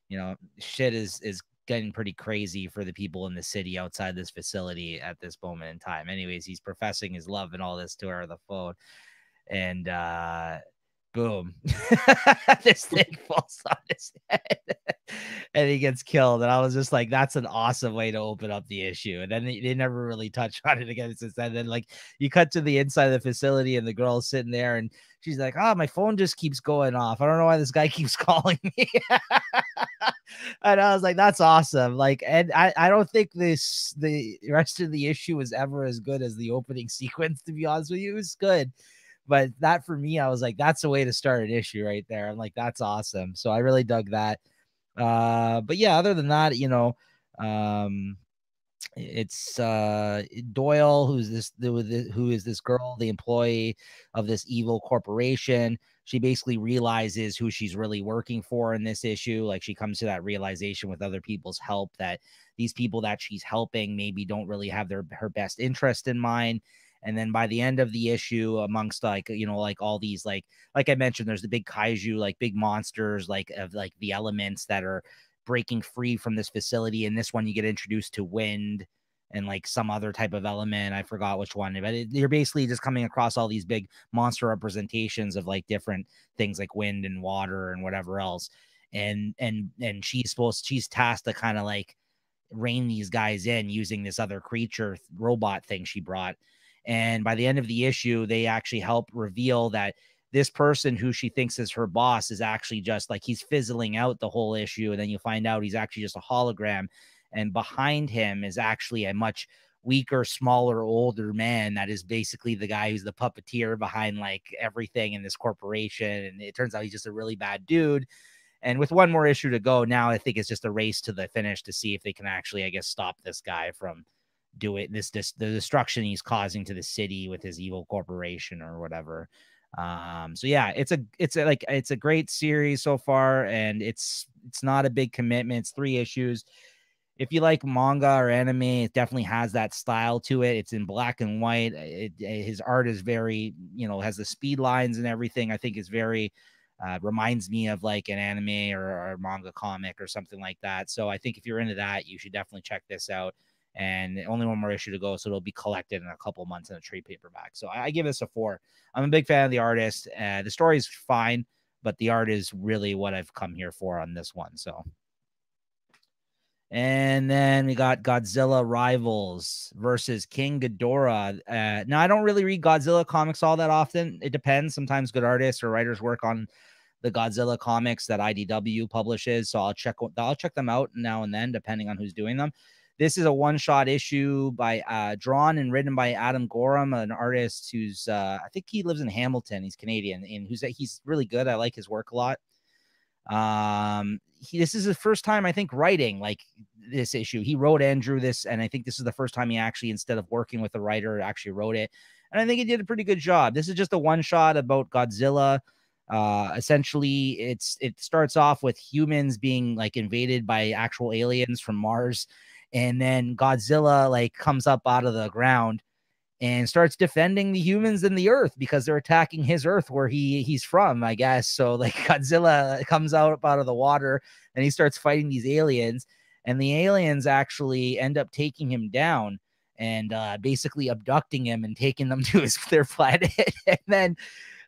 S1: you know shit is is getting pretty crazy for the people in the city outside this facility at this moment in time. Anyways, he's professing his love and all this to her on the phone. And uh boom, this thing falls on his head and he gets killed. And I was just like, that's an awesome way to open up the issue. And then they, they never really touch on it again since then. And then, like, you cut to the inside of the facility and the girl's sitting there and she's like, oh, my phone just keeps going off. I don't know why this guy keeps calling me. and I was like, that's awesome. Like, and I, I don't think this, the rest of the issue was ever as good as the opening sequence, to be honest with you. It was good but that for me, I was like, that's a way to start an issue right there. I'm like, that's awesome. So I really dug that. Uh, but yeah, other than that, you know, um, it's uh Doyle, who's this who is this girl, the employee of this evil corporation. She basically realizes who she's really working for in this issue. Like she comes to that realization with other people's help that these people that she's helping maybe don't really have their her best interest in mind and then by the end of the issue amongst like you know like all these like like i mentioned there's the big kaiju like big monsters like of like the elements that are breaking free from this facility and this one you get introduced to wind and like some other type of element i forgot which one but it, you're basically just coming across all these big monster representations of like different things like wind and water and whatever else and and and she's supposed she's tasked to kind of like rein these guys in using this other creature robot thing she brought and by the end of the issue, they actually help reveal that this person who she thinks is her boss is actually just like he's fizzling out the whole issue. And then you find out he's actually just a hologram. And behind him is actually a much weaker, smaller, older man that is basically the guy who's the puppeteer behind like everything in this corporation. And it turns out he's just a really bad dude. And with one more issue to go, now I think it's just a race to the finish to see if they can actually, I guess, stop this guy from do it this this the destruction he's causing to the city with his evil corporation or whatever. Um so yeah it's a it's a, like it's a great series so far and it's it's not a big commitment. It's three issues. If you like manga or anime it definitely has that style to it. It's in black and white. It, it, his art is very you know has the speed lines and everything i think is very uh, reminds me of like an anime or, or manga comic or something like that. So i think if you're into that you should definitely check this out and only one more issue to go, so it'll be collected in a couple months in a trade paperback. So I, I give this a four. I'm a big fan of the artist. Uh, the story is fine, but the art is really what I've come here for on this one. So. And then we got Godzilla Rivals versus King Ghidorah. Uh, now, I don't really read Godzilla comics all that often. It depends. Sometimes good artists or writers work on the Godzilla comics that IDW publishes. So I'll check I'll check them out now and then, depending on who's doing them. This is a one shot issue by uh, drawn and written by Adam Gorham, an artist who's uh, I think he lives in Hamilton. He's Canadian and who's he's really good. I like his work a lot. Um, he, this is the first time I think writing like this issue. He wrote and drew this, and I think this is the first time he actually instead of working with a writer actually wrote it. And I think he did a pretty good job. This is just a one shot about Godzilla. Uh, essentially, it's it starts off with humans being like invaded by actual aliens from Mars and then Godzilla like comes up out of the ground and starts defending the humans and the earth because they're attacking his earth where he he's from, I guess. So like Godzilla comes out up out of the water and he starts fighting these aliens, and the aliens actually end up taking him down and uh, basically abducting him and taking them to his their planet, and then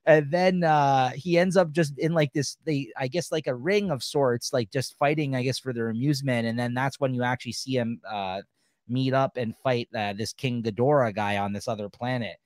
S1: and then uh he ends up just in like this they i guess like a ring of sorts like just fighting i guess for their amusement and then that's when you actually see him uh meet up and fight uh, this king Ghidorah guy on this other planet.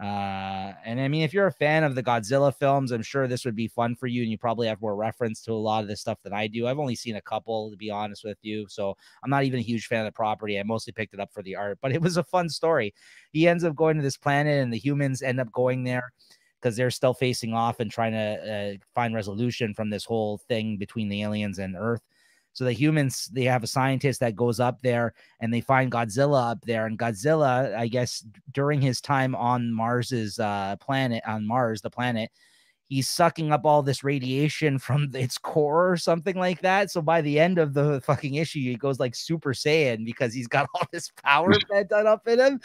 S1: Uh and i mean if you're a fan of the godzilla films i'm sure this would be fun for you and you probably have more reference to a lot of this stuff than i do. I've only seen a couple to be honest with you so i'm not even a huge fan of the property. I mostly picked it up for the art but it was a fun story. He ends up going to this planet and the humans end up going there because they're still facing off and trying to uh, find resolution from this whole thing between the aliens and Earth. So the humans, they have a scientist that goes up there and they find Godzilla up there. And Godzilla, I guess, during his time on Mars's uh, planet, on Mars, the planet, he's sucking up all this radiation from its core or something like that. So by the end of the fucking issue, he goes like Super Saiyan because he's got all this power pent up in him.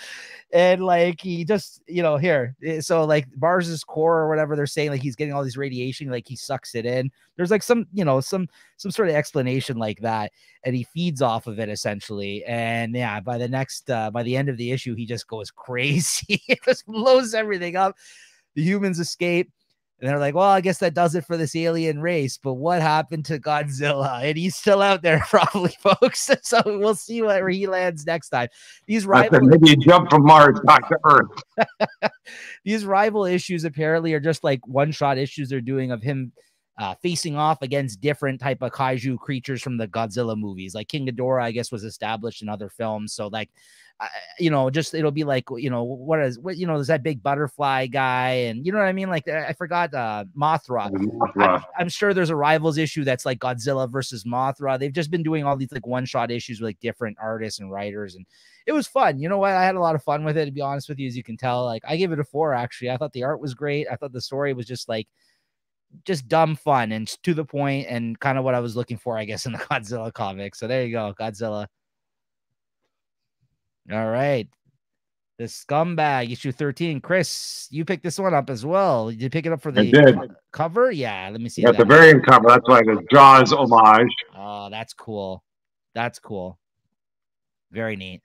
S1: And like he just, you know, here. Eh, so like Mars's core or whatever they're saying, like he's getting all these radiation, like he sucks it in. There's like some, you know, some some sort of explanation like that. And he feeds off of it essentially. And yeah, by the next uh by the end of the issue, he just goes crazy. it just blows everything up. The humans escape and they're like, well, I guess that does it for this alien race. But what happened to Godzilla? And he's still out there, probably, folks. so we'll see where he lands next time. These rival
S2: maybe he jumped from Mars back to Earth.
S1: These rival issues apparently are just like one shot issues they're doing of him uh, facing off against different type of kaiju creatures from the Godzilla movies. Like King Ghidorah, I guess, was established in other films. So like you know, just it'll be like, you know, what is what, you know, there's that big butterfly guy, and you know what I mean? Like, I forgot uh, Mothra. Mothra. I, am sure there's a rivals issue that's like Godzilla versus Mothra. They've just been doing all these like one shot issues with like different artists and writers, and it was fun. You know what? I had a lot of fun with it, to be honest with you, as you can tell. Like, I gave it a four actually. I thought the art was great. I thought the story was just like, just dumb fun and to the point and kind of what I was looking for, I guess, in the Godzilla comic. So there you go, Godzilla. All right. The scumbag issue 13. Chris, you picked this one up as well. Did you pick it up for the cover? Yeah, let me see.
S2: Yeah, the variant cover. That's like a Jaws homage.
S1: Oh, that's cool. That's cool. Very neat.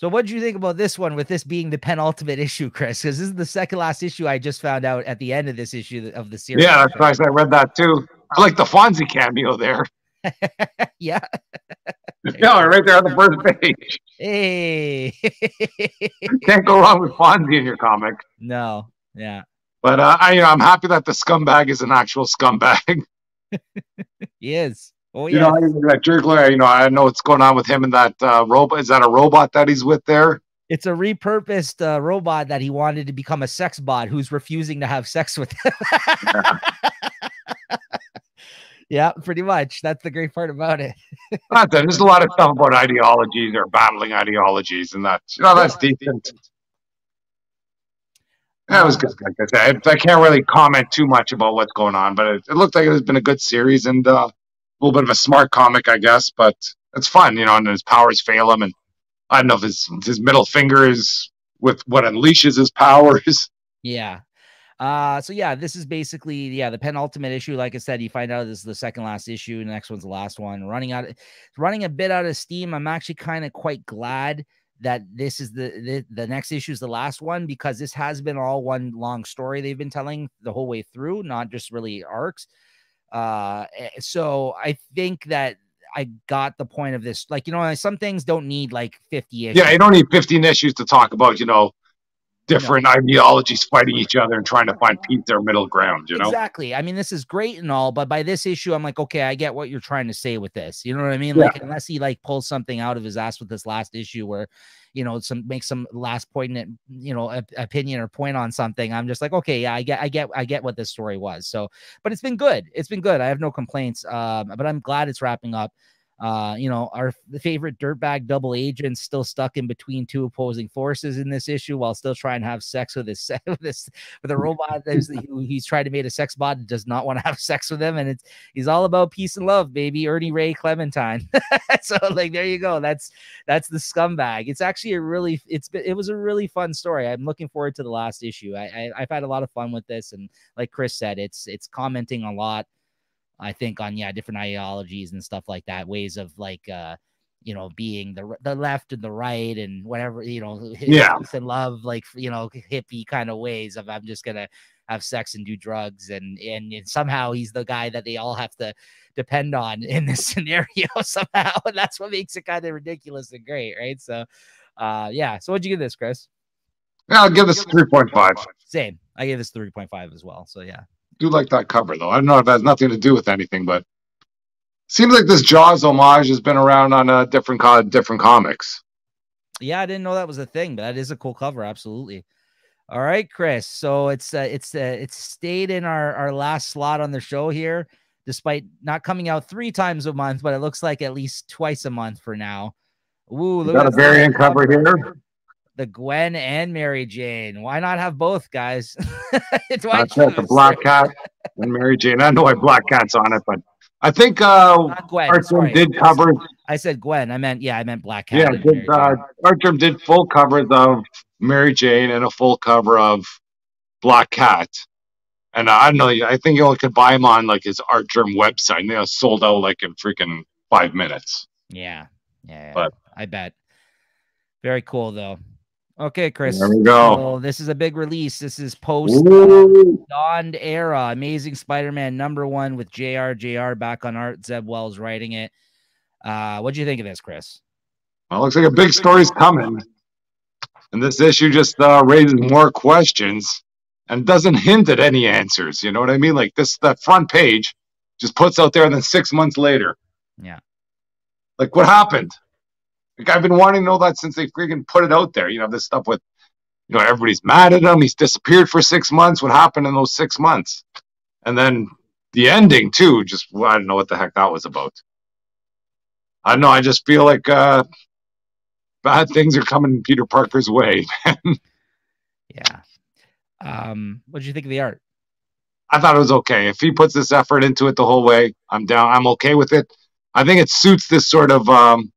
S1: So, what do you think about this one with this being the penultimate issue, Chris? Because this is the second last issue I just found out at the end of this issue of the series.
S2: Yeah, that's nice. I read that too. I like the Fonzie cameo there.
S1: yeah.
S2: yeah, right there on the first page.
S1: Hey.
S2: Can't go wrong with Fonzie in your comic.
S1: No. Yeah.
S2: But uh, I, you know, I'm happy that the scumbag is an actual scumbag.
S1: he is. Oh
S2: yeah. You know, that Jerkler, you know, I know what's going on with him and that uh, robot. Is that a robot that he's with there?
S1: It's a repurposed uh, robot that he wanted to become a sex bot who's refusing to have sex with him. Yeah, pretty much. That's the great part about it.
S2: Not that. There's a lot of stuff about ideologies or battling ideologies, and that you know that's decent. That was good. Like I said, I can't really comment too much about what's going on, but it, it looked like it has been a good series and uh, a little bit of a smart comic, I guess. But it's fun, you know. And his powers fail him, and I don't know if his his middle finger is with what unleashes his powers.
S1: Yeah, uh, so yeah, this is basically yeah the penultimate issue. Like I said, you find out this is the second last issue. The next one's the last one. Running out, running a bit out of steam. I'm actually kind of quite glad that this is the, the the next issue is the last one because this has been all one long story they've been telling the whole way through, not just really arcs. Uh, eh, so I think that I got the point of this. Like, you know, some things don't need like 50 issues.
S2: Yeah, you don't need 15 issues to talk about, you know, different no. ideologies fighting each other and trying to find or middle ground, you know?
S1: Exactly. I mean, this is great and all, but by this issue, I'm like, okay, I get what you're trying to say with this. You know what I mean? Yeah. Like, unless he like pulls something out of his ass with this last issue where, you know, some make some last poignant, you know, opinion or point on something. I'm just like, okay, yeah, I get, I get, I get what this story was. So, but it's been good. It's been good. I have no complaints. Um, but I'm glad it's wrapping up. Uh, you know, our favorite dirtbag double agent still stuck in between two opposing forces in this issue while still trying to have sex with his with this with a robot that's he's trying to make a sex bot and does not want to have sex with him. And it's he's all about peace and love, baby. Ernie Ray Clementine. so like there you go. That's that's the scumbag. It's actually a really it's it was a really fun story. I'm looking forward to the last issue. I, I I've had a lot of fun with this, and like Chris said, it's it's commenting a lot I think on yeah different ideologies and stuff like that, ways of like uh you know being the the left and the right and whatever you know
S2: yeah.
S1: and love like you know hippie kind of ways of I'm just gonna have sex and do drugs and, and and somehow he's the guy that they all have to depend on in this scenario somehow and that's what makes it kind of ridiculous and great right? So uh yeah. So what'd you give this Chris?
S2: I'll give this 3.5
S1: same. I gave this 3.5 as well. So yeah
S2: do like that cover though. I don't know if it has nothing to do with anything, but seems like this Jaws homage has been around on a uh, different co- different comics.
S1: Yeah, I didn't know that was a thing, but that is a cool cover. Absolutely. All right, Chris. So it's uh, it's uh, it's stayed in our our last slot on the show here, despite not coming out three times a month, but it looks like at least twice a month for now. Ooh,
S2: look got a variant cover here.
S1: The Gwen and Mary Jane. Why not have both, guys?
S2: it's why I it, the Black Cat and Mary Jane. I know why Black Cat's on it, but I think uh Artgerm did cover.
S1: I said Gwen. I meant yeah, I meant Black
S2: Cat. Yeah, did, uh, Artgerm did full covers of Mary Jane and a full cover of Black Cat. And uh, I don't know. I think you only could buy them on like his Artgerm website. And they sold out like in freaking five minutes.
S1: Yeah, yeah. But I bet. Very cool though. Okay, Chris.
S2: There we go. So
S1: this is a big release. This is post Beyond Era, Amazing Spider-Man number one with JR JR back on art. Zeb Wells writing it. Uh, what do you think of this, Chris?
S2: Well, looks like a big story's coming, and this issue just uh, raises more questions and doesn't hint at any answers. You know what I mean? Like this, that front page just puts out there, and then six months later,
S1: yeah,
S2: like what happened? Like I've been wanting to know that since they freaking put it out there. You know, this stuff with, you know, everybody's mad at him. He's disappeared for six months. What happened in those six months? And then the ending too. Just I don't know what the heck that was about. I don't know. I just feel like uh, bad things are coming Peter Parker's way.
S1: yeah. Um, what did you think of the art?
S2: I thought it was okay. If he puts this effort into it the whole way, I'm down. I'm okay with it. I think it suits this sort of um,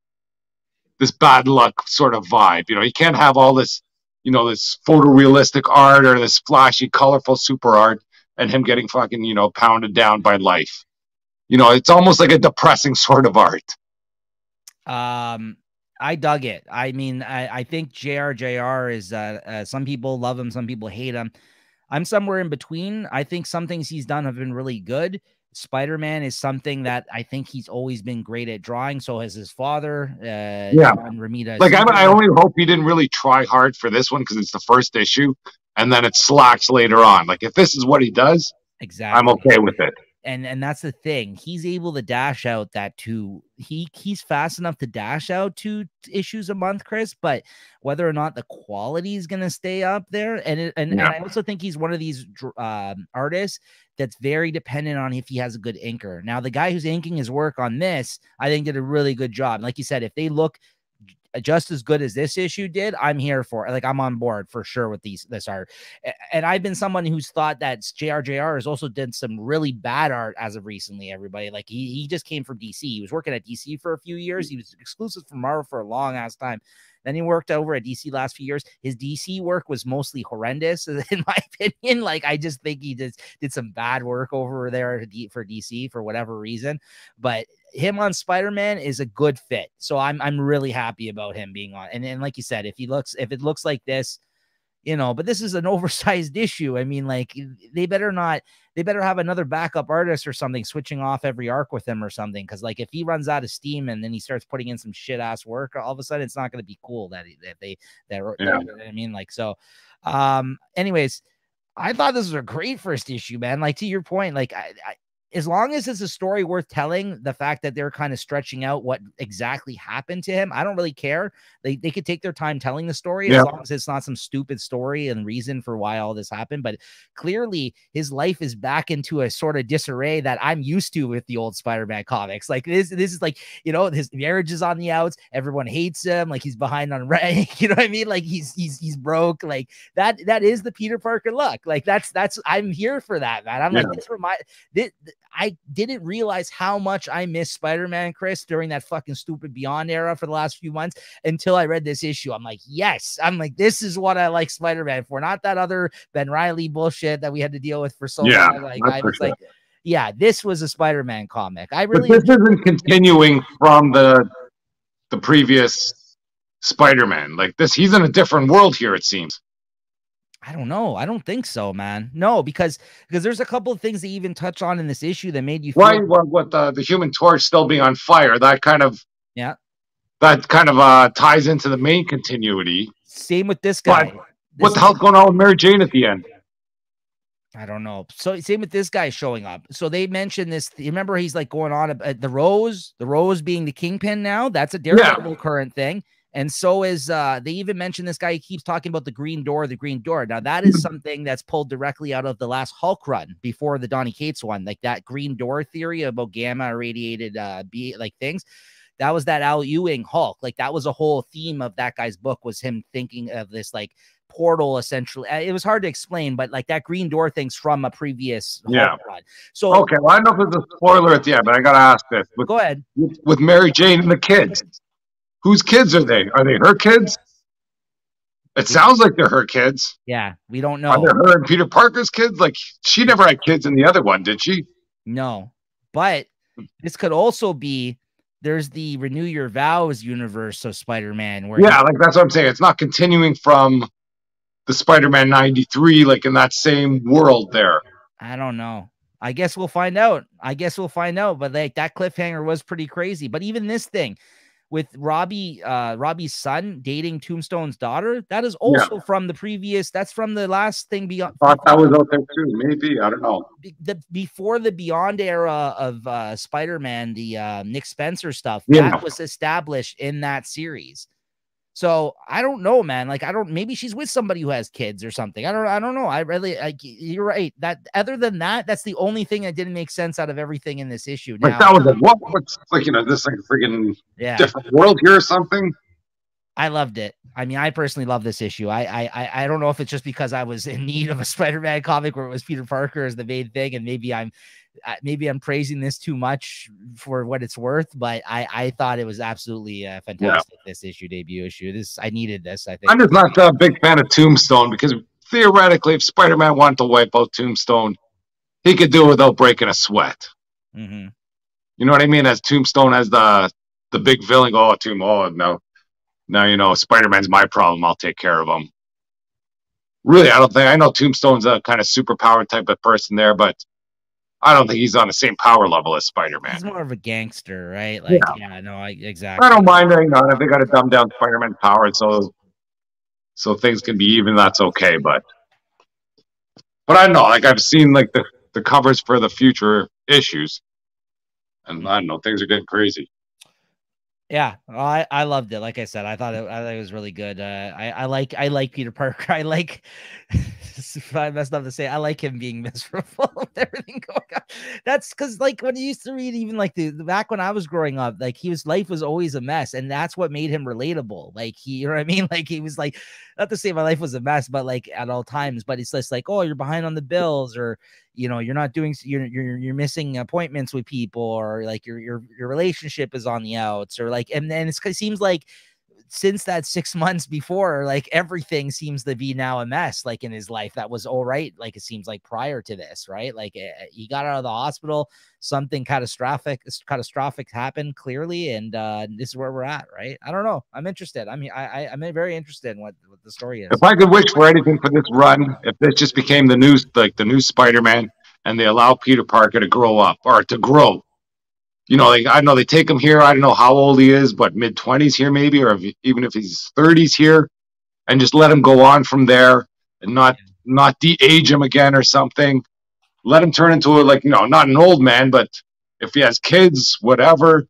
S2: this bad luck sort of vibe. You know, you can't have all this, you know, this photorealistic art or this flashy, colorful super art and him getting fucking, you know, pounded down by life. You know, it's almost like a depressing sort of art.
S1: Um, I dug it. I mean, I, I think JRJR is uh, uh, some people love him, some people hate him. I'm somewhere in between. I think some things he's done have been really good. Spider Man is something that I think he's always been great at drawing. So has his father. Uh,
S2: yeah, Romita. Like I, I only hope he didn't really try hard for this one because it's the first issue, and then it slacks later on. Like if this is what he does,
S1: exactly,
S2: I'm okay with it
S1: and and that's the thing he's able to dash out that two he he's fast enough to dash out two issues a month chris but whether or not the quality is going to stay up there and it, and, yeah. and, i also think he's one of these um, artists that's very dependent on if he has a good inker now the guy who's inking his work on this i think did a really good job like you said if they look just as good as this issue did, I'm here for. Like I'm on board for sure with these this art. And I've been someone who's thought that JRJR has also done some really bad art as of recently. Everybody like he he just came from DC. He was working at DC for a few years. He was exclusive for Marvel for a long ass time. Then he worked over at DC last few years. His DC work was mostly horrendous, in my opinion. Like I just think he just did some bad work over there for DC for whatever reason. But him on Spider-Man is a good fit. So I'm I'm really happy about him being on. And, and like you said, if he looks if it looks like this, you know, but this is an oversized issue. I mean, like they better not they better have another backup artist or something switching off every arc with him or something. Cause like if he runs out of steam and then he starts putting in some shit ass work, all of a sudden it's not gonna be cool that, that they that yeah. you know I mean, like so um anyways. I thought this was a great first issue, man. Like to your point, like I, I as long as it's a story worth telling, the fact that they're kind of stretching out what exactly happened to him, I don't really care. They, they could take their time telling the story yeah. as long as it's not some stupid story and reason for why all this happened. But clearly, his life is back into a sort of disarray that I'm used to with the old Spider-Man comics. Like this, this is like you know his marriage is on the outs. Everyone hates him. Like he's behind on rent. You know what I mean? Like he's he's he's broke. Like that that is the Peter Parker look. Like that's that's I'm here for that, man. I'm yeah. like this remind this, I didn't realize how much I missed Spider Man, Chris, during that fucking stupid Beyond era for the last few months until I read this issue. I'm like, yes, I'm like, this is what I like Spider Man for, not that other Ben Riley bullshit that we had to deal with for so
S2: yeah,
S1: long. Like, I was sure. like, yeah, this was a Spider Man comic. I really
S2: but this isn't continuing from the the previous Spider Man. Like this, he's in a different world here, it seems.
S1: I don't know. I don't think so, man. No, because because there's a couple of things they even touch on in this issue that made you feel
S2: why what the, the human torch still being on fire. That kind of
S1: yeah.
S2: That kind of uh ties into the main continuity.
S1: Same with this guy. But
S2: this what the hell's going on with Mary Jane at the end?
S1: I don't know. So same with this guy showing up. So they mentioned this. You remember he's like going on at the Rose, the Rose being the kingpin now. That's a Daredevil yeah. current thing. And so is uh they even mentioned this guy he keeps talking about the green door, the green door. Now that is something that's pulled directly out of the last Hulk run before the Donny Cates one, like that green door theory about gamma irradiated uh be like things. that was that Al Ewing Hulk. Like that was a whole theme of that guy's book was him thinking of this like portal essentially. Uh, it was hard to explain, but like that green door thing's from a previous
S2: Yeah.
S1: run. So
S2: Okay, well, I don't know if it's a spoiler at the end, but I gotta ask this: with,
S1: go ahead.
S2: with, with Mary Jane and the kids, whose kids are they? Are they her kids? It sounds like they're her kids.
S1: Yeah, we don't know.
S2: Are they her and Peter Parker's kids? Like she never had kids in the other one, did she?
S1: No, but this could also be there's the Renew Your Vows universe of Spider Man where
S2: Yeah, like that's what I'm saying. It's not continuing from the Spider-Man '93, like in that same world there.
S1: I don't know. I guess we'll find out. I guess we'll find out. But like that cliffhanger was pretty crazy. But even this thing with Robbie, uh, Robbie's son dating Tombstone's daughter, that is also from the previous. That's from the last thing beyond.
S2: Thought that was out there too. Maybe I don't know.
S1: the before the Beyond era of uh, Spider-Man, the uh, Nick Spencer stuff
S2: Yeah.
S1: that was established in that series. So I don't know, man. Like I don't. Maybe she's with somebody who has kids or something. I don't. I don't know. I really. Like you're right. That other than that, that's the only thing that didn't make sense out of everything in this issue.
S2: Like
S1: Now,
S2: that was like what? What's like you know this like a freaking
S1: yeah,
S2: different world here or something?
S1: I loved it. I mean, I personally love this issue. I, I, I, I don't know if it's just because I was in need of a Spider-Man comic where it was Peter Parker as the main thing, and maybe I'm, maybe I'm praising this too much for what it's worth. But I, I thought it was absolutely uh, fantastic. This issue, debut issue. This, I needed this. I think.
S2: I'm just not a big fan of Tombstone because theoretically, if Spider-Man wanted to wipe out Tombstone, he could do it without breaking a sweat.
S1: Mhm.
S2: You know what I mean? As Tombstone as the the big villain. Oh, Tomb. Oh no, now you know Spider-Man's my problem. I'll take care of him. Really, I don't think I know Tombstone's a kind of superpowered type of person there, but I don't think he's on the same power level as Spider-Man.
S1: He's more of a gangster, right? Like, yeah, no, I exactly.
S2: I don't mind hanging on if they got to dumb down Spider-Man's power so so things can be even. That's okay, but but I don't know. Like I've seen like the the covers for the future issues, and I don't know. Things are getting crazy.
S1: Yeah, well, I I loved it. Like I said, I thought it, I thought it was really good. Uh, I I like I like Peter Parker. I like. I messed up to say I like him being miserable with everything going on. That's because like when you used to read even like the, the back when I was growing up, like he was life was always a mess, and that's what made him relatable. Like he, you know what I mean? Like he was like not to say my life was a mess, but like at all times. But it's just like oh, you're behind on the bills, or you know you're not doing you're you're you're missing appointments with people, or like your your your relationship is on the outs, or like and then it seems like since that six months before, like everything seems to be now a mess, like in his life. That was all right, like it seems like prior to this, right? Like eh, he got out of the hospital, something catastrophic, catastrophic happened clearly, and uh this is where we're at, right? I don't know. I'm interested. I mean, I, I I'm very interested in what, what the story is.
S2: If I could wish for anything for this run, if this just became the news, like the new Spider-Man, and they allow Peter Parker to grow up or to grow. You know, like I know they take him here. I don't know how old he is, but mid twenties here maybe, or if, even if he's thirties here, and just let him go on from there and not not de-age him again or something. Let him turn into a like you know not an old man, but if he has kids, whatever.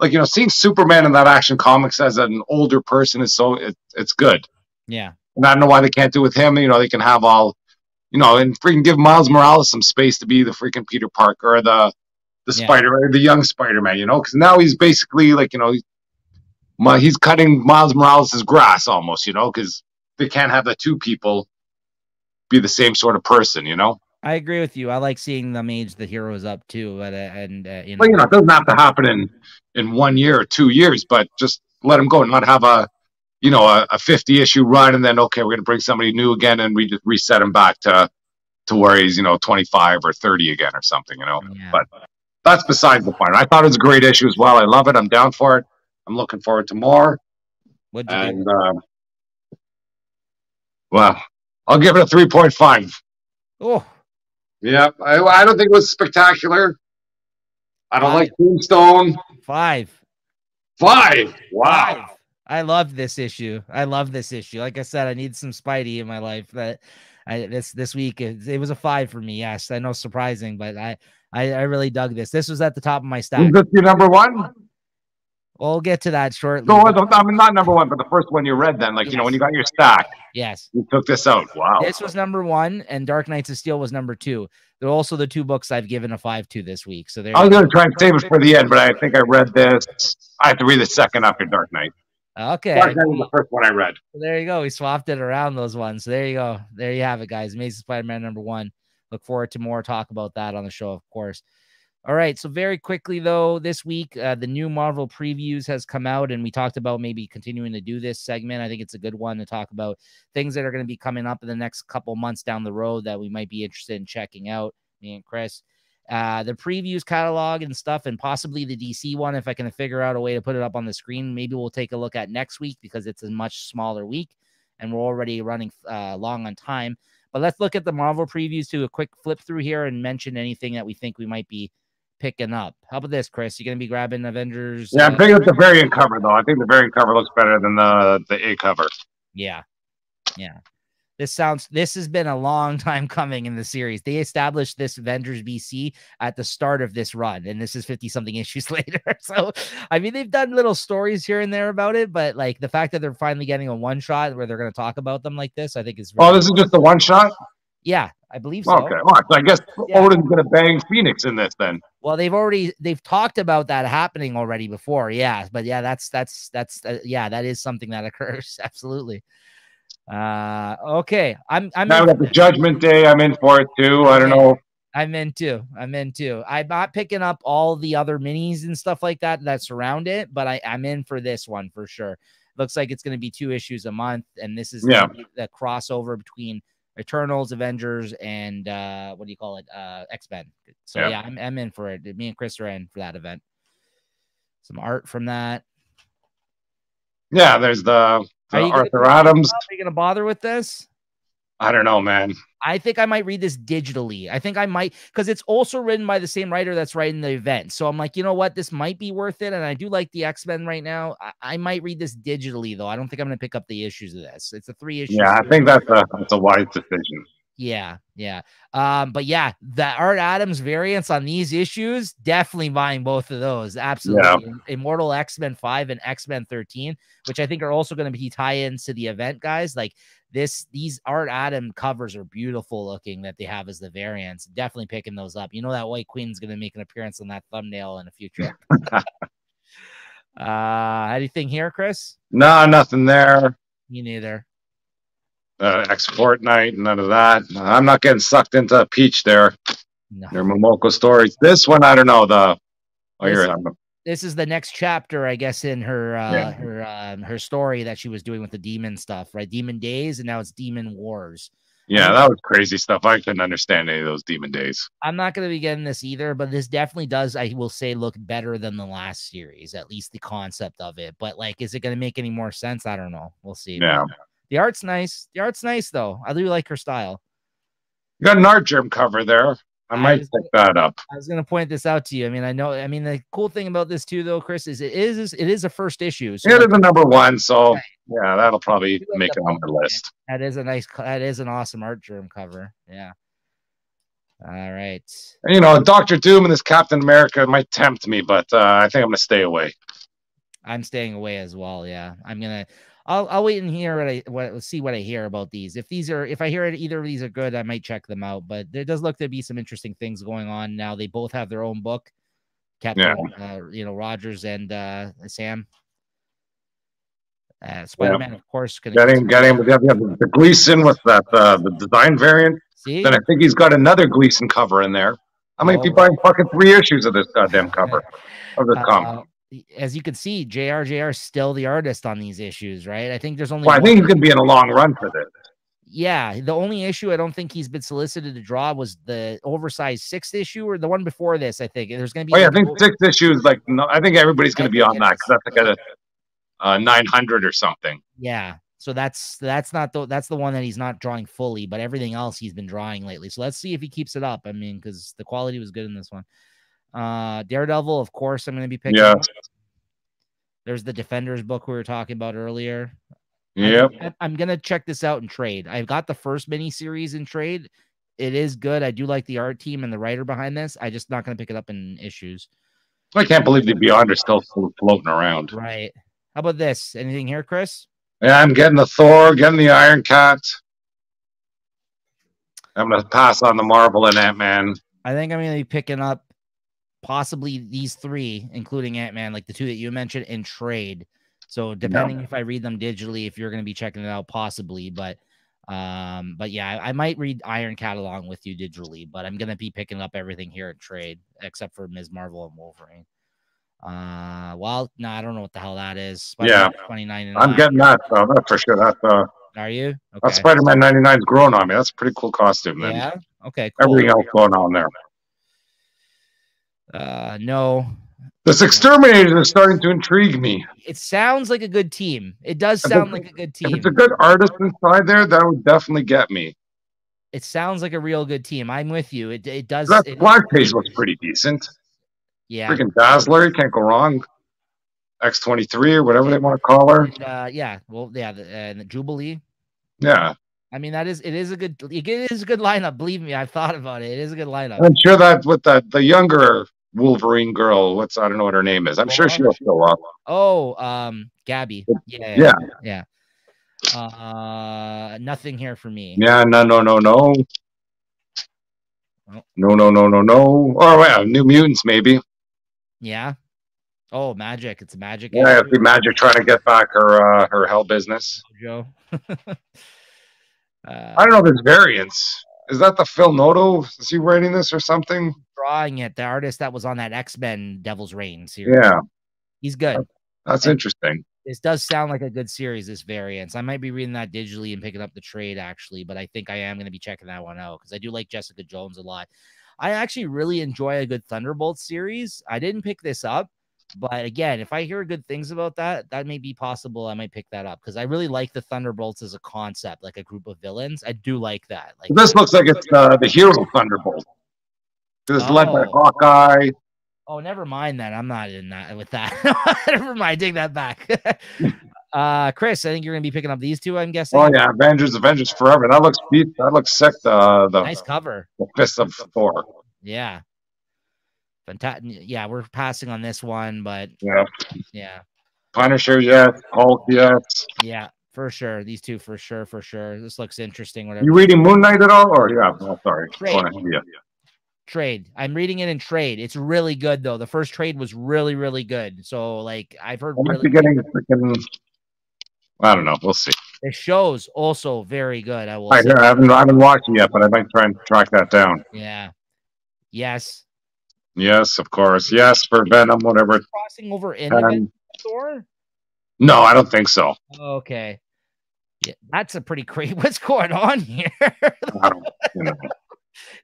S2: Like you know, seeing Superman in that Action Comics as an older person is so it, it's good.
S1: Yeah,
S2: And I don't know why they can't do it with him. You know, they can have all, you know, and freaking give Miles Morales some space to be the freaking Peter Parker or the the
S1: Yeah.
S2: Spider, the young Spider Man. You know, because now he's basically like, you know, he's, he's cutting Miles Morales' grass almost. You know, because they can't have the two people be the same sort of person. You know,
S1: I agree with you. I like seeing them age the heroes up too, but uh, and uh, you know,
S2: but you know, it doesn't have to happen in in one year or two years, but just let him go and not have a. You know, a, a 50 issue run, and then okay, we're gonna bring somebody new again, and we just reset him back to to where he's you know 25 or 30 again or something you know
S1: yeah.
S2: but that's besides the point i thought it was a great issue as well i love it i'm down for it i'm looking forward to more
S1: what'd you
S2: and um, well i'll give it a 3.5
S1: Oh,
S2: yeah I, I don't think it was spectacular i don't
S1: Five.
S2: like tombstone
S1: five.
S2: five wow
S1: Five. I love this issue. I love this issue. Like I said, I need some Spidey in my life. That I this this week it, it was a five for me. Yes, I know surprising, but I, I I really dug this. This was at the top of my stack.
S2: is this your number one
S1: We'll get to that shortly.
S2: So, I mean, not number one, but the first one you read then, like, yes. you know, when you got your stack.
S1: Yes.
S2: You took this out. Wow.
S1: This was number one, and Dark Knights of Steel was number two. They're also the two books I've given a five to this week. So there.
S2: I was going to try and save it for the end, but I think I read this. I have to read the second after Dark Knight.
S1: Okay.
S2: Dark Knight was the first one I read.
S1: there you go. We swapped it around those ones. So there you go. There you have it, guys. Amazing Spider-Man number one. Look forward to more talk about that on the show, of course. All right. So very quickly though, this week uh, the new Marvel previews has come out, and we talked about maybe continuing to do this segment. I think it's a good one to talk about things that are going to be coming up in the next couple months down the road that we might be interested in checking out. Me and Chris. Uh, the previews catalog and stuff, and possibly the DC one, if I can figure out a way to put it up on the screen. Maybe we'll take a look at next week because it's a much smaller week and we're already running uh, long on time. But let's look at the Marvel previews to a quick flip through here and mention anything that we think we might be picking up. How about this, Chris? You're gonna be grabbing Avengers?
S2: Yeah, I'm picking up the uh, variant cover though. I think the variant cover looks better than the the A cover.
S1: Yeah, yeah. This sounds. This has been a long time coming in the series. They established this Avengers BC at the start of this run, and this is fifty something issues later. So, I mean, they've done little stories here and there about it, but like the fact that they're finally getting a one shot where they're going to talk about them like this, I think is.
S2: Really oh, this is just the one shot.
S1: Yeah, I believe so.
S2: Okay, well, I guess yeah. Odin's gonna bang Phoenix in this then.
S1: Well, they've already they've talked about that happening already before. Yeah, but yeah, that's that's that's uh, yeah, that is something that occurs absolutely. Uh, okay, I'm I'm
S2: now the Judgment Day. I'm in for it too. I don't know.
S1: I'm in too. I'm in too. I'm not picking up all the other minis and stuff like that that surround it, but I, I'm in for this one for sure. Looks like it's going to be two issues a month, and this is
S2: yeah.
S1: the crossover between Eternals, Avengers, and uh, what do you call it? Uh, X Men. So yeah, I'm, I'm in for it. Me and Chris are in for that event. Some art from that.
S2: Yeah, there's the, the Arthur gonna, Adams. Are
S1: you gonna bother with this?
S2: I don't know, man.
S1: I think I might read this digitally. I think I might because it's also written by the same writer that's writing the event. So I'm like, you know what, this might be worth it. And I do like the X Men right now. I, I, might read this digitally though. I don't think I'm going to pick up the issues of this. It's a three issue.
S2: Yeah, I think that's a that's a wise decision.
S1: Yeah, yeah. Um, but yeah, the Art Adams variants on these issues, definitely buying both of those. Absolutely. Yeah. Immortal X-Men 5 and X-Men 13, which I think are also going to be tie-ins to the event, guys. Like this, these Art Adam covers are beautiful looking that they have as the variants. Definitely picking those up. You know that White Queen's going to make an appearance on that thumbnail in the future. uh anything here, Chris?
S2: No, nothing there.
S1: Me neither
S2: uh, X Fortnite, none of that. I'm not getting sucked into a Peach there. No. Their Momoko stories. This one, I don't know. The
S1: oh, this, this is the next chapter, I guess, in her uh, yeah. her um, her story that she was doing with the demon stuff, right? Demon Days, and now it's Demon Wars.
S2: Yeah, that was crazy stuff. I couldn't understand any of those demon days.
S1: I'm not going to be getting this either, but this definitely does, I will say, look better than the last series, at least the concept of it. But like, is it going to make any more sense? I don't know. We'll see.
S2: Yeah.
S1: The art's nice. The art's nice though. I do like her style.
S2: You got an Artgerm cover there. I, I might pick that up.
S1: I was gonna point this out to you. I mean, I know. I mean, the cool thing about this too, though, Chris, is it is it is a first issue.
S2: So it is a number one, so right. yeah, that'll probably make it on the list.
S1: That is a nice. That is an awesome Artgerm cover. Yeah. All right.
S2: You know, Doctor Doom and this Captain America might tempt me, but uh, I think I'm gonna stay away.
S1: I'm staying away as well. Yeah, I'm gonna. I'll I'll wait and hear what I what see what I hear about these. If these are if I hear it, either of these are good, I might check them out. But there does look to be some interesting things going on now. They both have their own book. Captain, yeah. uh, you know, Rogers and uh, Sam. Uh, Spider-Man, yeah. of course,
S2: getting getting the, the Gleason with that uh, the design variant. See? Then I think he's got another Gleason cover in there. I might oh. be buying fucking three issues of this goddamn cover of this uh, comic
S1: as you can see, JRJR is still the artist on these issues, right? I think there's only.
S2: Well, I think he's going to be in a long run for this.
S1: Yeah, the only issue I don't think he's been solicited to draw was the oversized sixth issue or the one before this. I think there's going to be.
S2: Oh yeah, I think sixth issue is like no, I think everybody's going to be on that because that's like a uh, nine hundred or something.
S1: Yeah, so that's that's not the that's the one that he's not drawing fully, but everything else he's been drawing lately. So let's see if he keeps it up. I mean, because the quality was good in this one. Uh, Daredevil, of course, I'm going to be picking.
S2: Yeah.
S1: Up. There's the Defenders book we were talking about earlier.
S2: Yep.
S1: I'm, I'm, gonna check this out in trade. I've got the first mini series in trade. It is good. I do like the art team and the writer behind this. I just not gonna pick it up in issues.
S2: I can't believe the Beyond are still floating around.
S1: Right. How about this? Anything here, Chris?
S2: Yeah, I'm getting the Thor, getting the Iron Cat. I'm gonna pass on the Marvel and Ant Man.
S1: I think I'm gonna be picking up possibly these three, including Ant Man, like the two that you mentioned, in trade. So depending no. if I read them digitally, if you're gonna be checking it out, possibly, but um, but yeah, I, I, might read Iron Cat along with you digitally, but I'm gonna be picking up everything here at trade except for Ms. Marvel and Wolverine. Uh, well, no, I don't know what the hell that is.
S2: Spider-Man yeah, 29. I'm getting that though. That's for sure. That's uh.
S1: Are you?
S2: Okay. That Spider-Man 99 is growing on me. That's a pretty cool costume. Then.
S1: Yeah. Okay. Cool.
S2: Everything else going on there.
S1: Uh, no.
S2: This X-Terminator is starting to intrigue me.
S1: It sounds like a good team. It does sound like a good team.
S2: If it's a good artist inside there, that would definitely get me.
S1: It sounds like a real good team. I'm with you. It it does.
S2: That
S1: it,
S2: black page looks pretty decent.
S1: Yeah.
S2: Freaking Dazzler, you can't go wrong. X23 or whatever they want to call her.
S1: And, uh, yeah. Well, yeah. The, uh, the Jubilee.
S2: Yeah.
S1: I mean, that is it is a good it is a good lineup. Believe me, I've thought about it. It is a good lineup.
S2: I'm sure that with the the younger Wolverine girl, what's I don't know what her name is. I'm sure she'll show up.
S1: Oh, um, Gabby. Yeah,
S2: yeah,
S1: yeah. Uh, nothing here for me.
S2: Yeah, no, no, no, no. Oh. No, no, no, no, no. Oh, well, New Mutants, maybe.
S1: Yeah. Oh, Magik! It's Magik.
S2: Yeah, be Magik trying to get back her uh, her hell business.
S1: Joe.
S2: uh, I don't know. There's variants. Is that the Phil Noto? Is he writing this or something?
S1: Drawing it, the artist that was on that X Men Devil's Reign series.
S2: Yeah,
S1: he's good.
S2: That's and interesting.
S1: This does sound like a good series. This variants. I might be reading that digitally and picking up the trade actually, but I think I am going to be checking that one out because I do like Jessica Jones a lot. I actually really enjoy a good Thunderbolt series. I didn't pick this up, but again, if I hear good things about that, that may be possible. I might pick that up because I really like the Thunderbolts as a concept, like a group of villains. I do like that. Like
S2: this looks like it's uh, the hero Thunderbolt. It's oh. led by oh. Hawkeye.
S1: Oh, never mind that. I'm not in that with that. never mind. Take that back. uh, Chris, I think you're gonna be picking up these two. I'm guessing.
S2: Oh yeah, Avengers, Avengers Forever. That looks that looks sick. The the
S1: nice cover.
S2: The Fist of Thor.
S1: Yeah. Fantastic. Yeah, we're passing on this one, but
S2: yeah,
S1: yeah.
S2: Punisher, yes. Hulk, yes.
S1: Yeah, for sure. These two, for sure, for sure. This looks interesting. Whatever.
S2: You reading Moon Knight at all? Or yeah, oh, sorry.
S1: Trade. Yeah. Trade. I'm reading it in trade. It's really good though. The first trade was really, really good. So like I've heard.
S2: I really getting freaking. I don't know. We'll see.
S1: The show's also very good. I will.
S2: I, I haven't. I haven't watched it yet, but I might try and track that down.
S1: Yeah. Yes.
S2: Yes, of course. Yes, for Venom, whatever.
S1: Crossing over in um, the store?
S2: No, I don't think so.
S1: Okay. Yeah, that's a pretty crazy. What's going on here?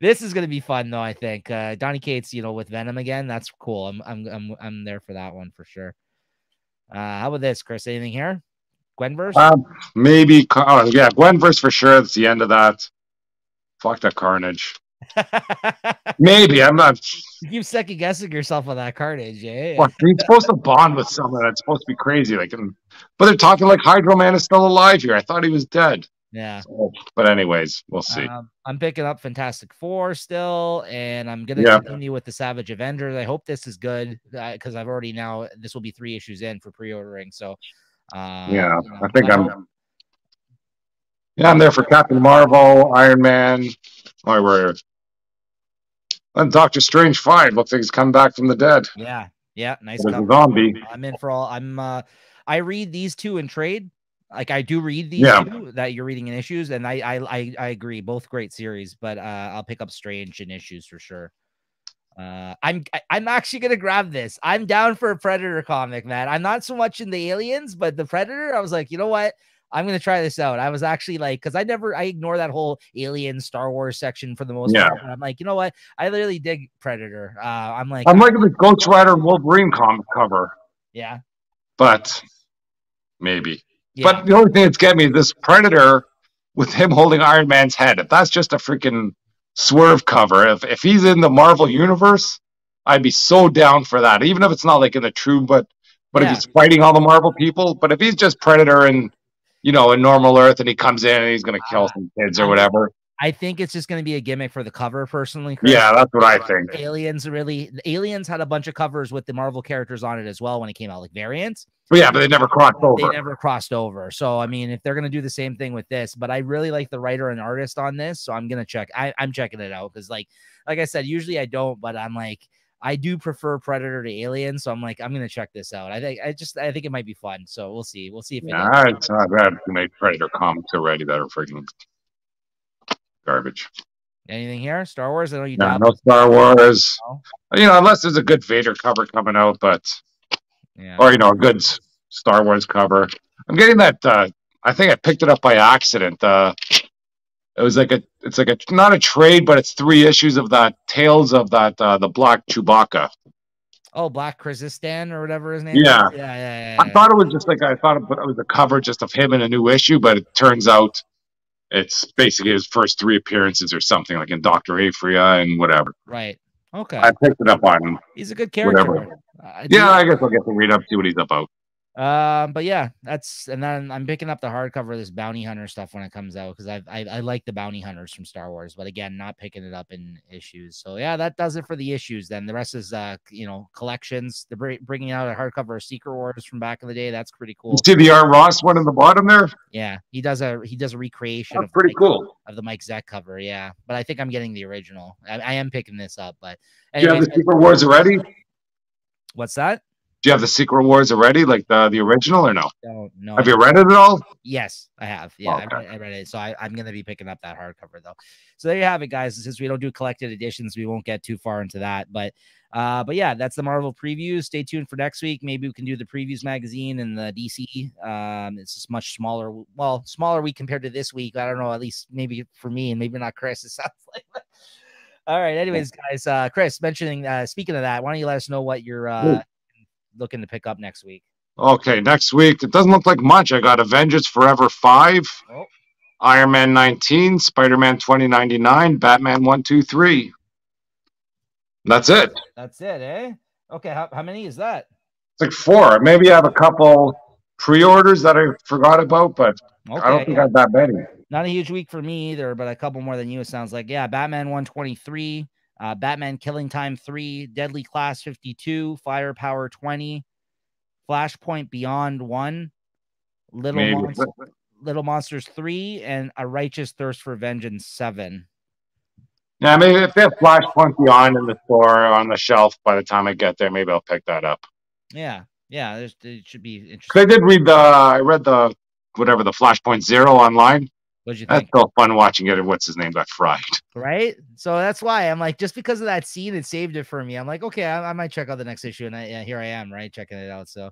S1: This is gonna be fun though. I think uh, Donny Cates, you know, with Venom again. That's cool. I'm I'm I'm I'm there for that one for sure. Uh, how about this, Chris? Anything here? Gwenverse?
S2: Um, maybe. Oh, yeah, Gwenverse for sure. It's the end of that. Fuck that Carnage. Maybe I'm not.
S1: You keep second guessing yourself on that carnage, eh?
S2: Well, he's supposed to bond with someone that's supposed to be crazy, like, and, but they're talking like Hydro Man is still alive here. I thought he was dead.
S1: Yeah.
S2: So, but anyways, we'll see. Um,
S1: I'm picking up Fantastic Four still, and I'm gonna yeah. continue with the Savage Avengers. I hope this is good because uh, I've already now this will be three issues in for pre-ordering. So,
S2: uh, yeah, you know, I think I'm. Yeah, I'm there for Captain Marvel, Iron Man. Oh, where and Doctor Strange five looks like he's come back from the dead.
S1: Yeah, yeah, nice.
S2: zombie.
S1: I'm in for all. I'm. uh I read these two in trade. Like I do read these
S2: yeah.
S1: two that you're reading in issues, and I I I, I agree. Both great series, but uh I'll pick up Strange in issues for sure. Uh, I'm I'm actually gonna grab this. I'm down for a Predator comic, man. I'm not so much in the aliens, but the Predator. I was like, you know what? I'm gonna try this out. I was actually like, because I never I ignore that whole Alien Star Wars section for the most
S2: yeah.
S1: part. I'm like, you know what? I literally dig Predator. Uh, I'm like,
S2: I'm liking the Ghost Rider Wolverine comic cover.
S1: Yeah,
S2: but maybe. Yeah. But the only thing that's getting me is this Predator with him holding Iron Man's head. If that's just a freaking swerve cover, if if he's in the Marvel universe, I'd be so down for that. Even if it's not like in the true, but but yeah. if he's fighting all the Marvel people, but if he's just Predator and you know, in normal Earth, and he comes in and he's going to kill uh, some kids or whatever.
S1: I think it's just going to be a gimmick for the cover, personally. Chris.
S2: Yeah, that's what I think.
S1: Aliens really, Aliens had a bunch of covers with the Marvel characters on it as well when it came out, like variants.
S2: But yeah, but they never crossed over.
S1: They never crossed over. So I mean, if they're gonna do the same thing with this, but I really like the writer and artist on this, so I'm gonna check. I, I'm checking it out because, like, like I said, usually I don't, but I'm like, I do prefer Predator to Alien, so I'm like, I'm gonna check this out. I think I just I think it might be fun. So we'll see. We'll see if it
S2: yeah, it's not bad. We made Predator comics already that are freaking garbage.
S1: Anything here? Star Wars? I know you.
S2: No, no Star Wars. No? You know, unless there's a good Vader cover coming out, but yeah. or you know, a good Star Wars cover. I'm getting that. Uh, I think I picked it up by accident. Uh, it was like a. It's like a not a trade, but it's three issues of that Tales of that uh, the Black Chewbacca.
S1: Oh, Black Krrsantan or whatever his name.
S2: Yeah.
S1: yeah, yeah, yeah,
S2: yeah. I thought it was just like I thought it was a cover just of him in a new issue, but it turns out it's basically his first three appearances or something like in Doctor Aphra and whatever.
S1: Right. Okay.
S2: I picked it up on.
S1: He's a good character.
S2: Uh, yeah, I guess I'll get to read up, see what he's about.
S1: Um, but yeah, that's and then I'm picking up the hardcover of this bounty hunter stuff when it comes out because I, I I like the bounty hunters from Star Wars, but again, not picking it up in issues. So yeah, that does it for the issues. Then the rest is uh you know collections. They're bringing out a hardcover of Secret Wars from back in the day. That's pretty cool.
S2: You see the Art Ross one in the bottom there?
S1: Yeah, he does a he does a recreation.
S2: That's pretty
S1: Mike,
S2: cool
S1: of the Mike Zeck cover. Yeah, but I think I'm getting the original. I, I am picking this up, but
S2: anyways, you have the Secret Wars already?
S1: What's that?
S2: Do you have the Secret Wars already, like the the original, or no?
S1: No, no.
S2: Have you read it at all?
S1: Yes, I have. Yeah, oh, okay. I, read, I, read, it. So I, am gonna be picking up that hardcover though. So there you have it, guys. Since we don't do collected editions, we won't get too far into that. But uh, but yeah, that's the Marvel preview. Stay tuned for next week. Maybe we can do the previews magazine and the DC. Um, it's just much smaller. Well, smaller week compared to this week. I don't know. At least maybe for me and maybe not Chris. It sounds like. All right. Anyways, guys, uh, Chris, mentioning uh, speaking of that, why don't you let us know what your uh, looking to pick up next week?
S2: Okay, next week it doesn't look like much. I got Avengers Forever five, oh. Iron Man nineteen, Spider Man twenty ninety nine, Batman one two three. That's it.
S1: That's it, eh? Okay, how, how many is that?
S2: It's like four. Maybe I have a couple pre-orders that I forgot about, but okay. I don't think I have that many.
S1: Not a huge week for me either, but a couple more than you. It sounds like yeah. Batman one twenty three, uh, Batman Killing Time 3, Deadly Class 52, Firepower 20, Flashpoint Beyond 1, Little, Little Monsters 3, and A Righteous Thirst for Vengeance 7.
S2: Yeah, maybe if they have Flashpoint Beyond in the store on the shelf by the time I get there, maybe I'll pick that up.
S1: Yeah, yeah, it should be interesting.
S2: I did read the, I read the, whatever, the Flashpoint Zero online.
S1: What'd you think?
S2: That's so fun watching it. What's his name got fried.
S1: Right. So that's why I'm like, just because of that scene, it saved it for me. I'm like, okay, I, I might check out the next issue, and I, yeah, here I am, right, checking it out. So,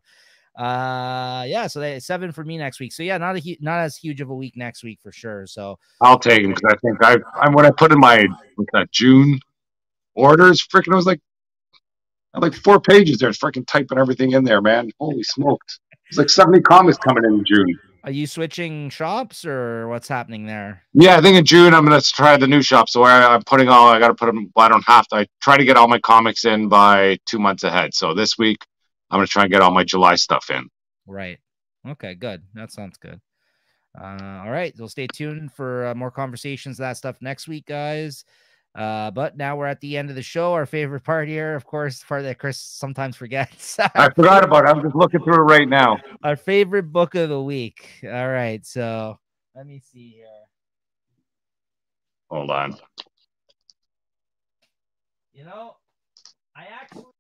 S1: uh, yeah, so they seven for me next week. So yeah, not a not as huge of a week next week for sure. So
S2: I'll take him because I think I, I when I put in my that June orders, freaking, I was like, I like four pages there, freaking typing everything in there, man. Holy smokes! It's like 70 comics coming in June.
S1: Are you switching shops or what's happening there?
S2: Yeah, I think in June I'm gonna try the new shop. So I, am putting all I got to put them. Well, I don't have to. I try to get all my comics in by two months ahead. So this week I'm gonna try and get all my July stuff in.
S1: Right. Okay. Good. That sounds good. Uh, all right. So stay tuned for uh, more conversations that stuff next week, guys. Uh, but now we're at the end of the show. Our favorite part here, of course, part that Chris sometimes forgets.
S2: I forgot about it. I'm just looking through it right now.
S1: Our favorite book of the week. All right. So let me see here.
S2: Hold on.
S1: You know, I actually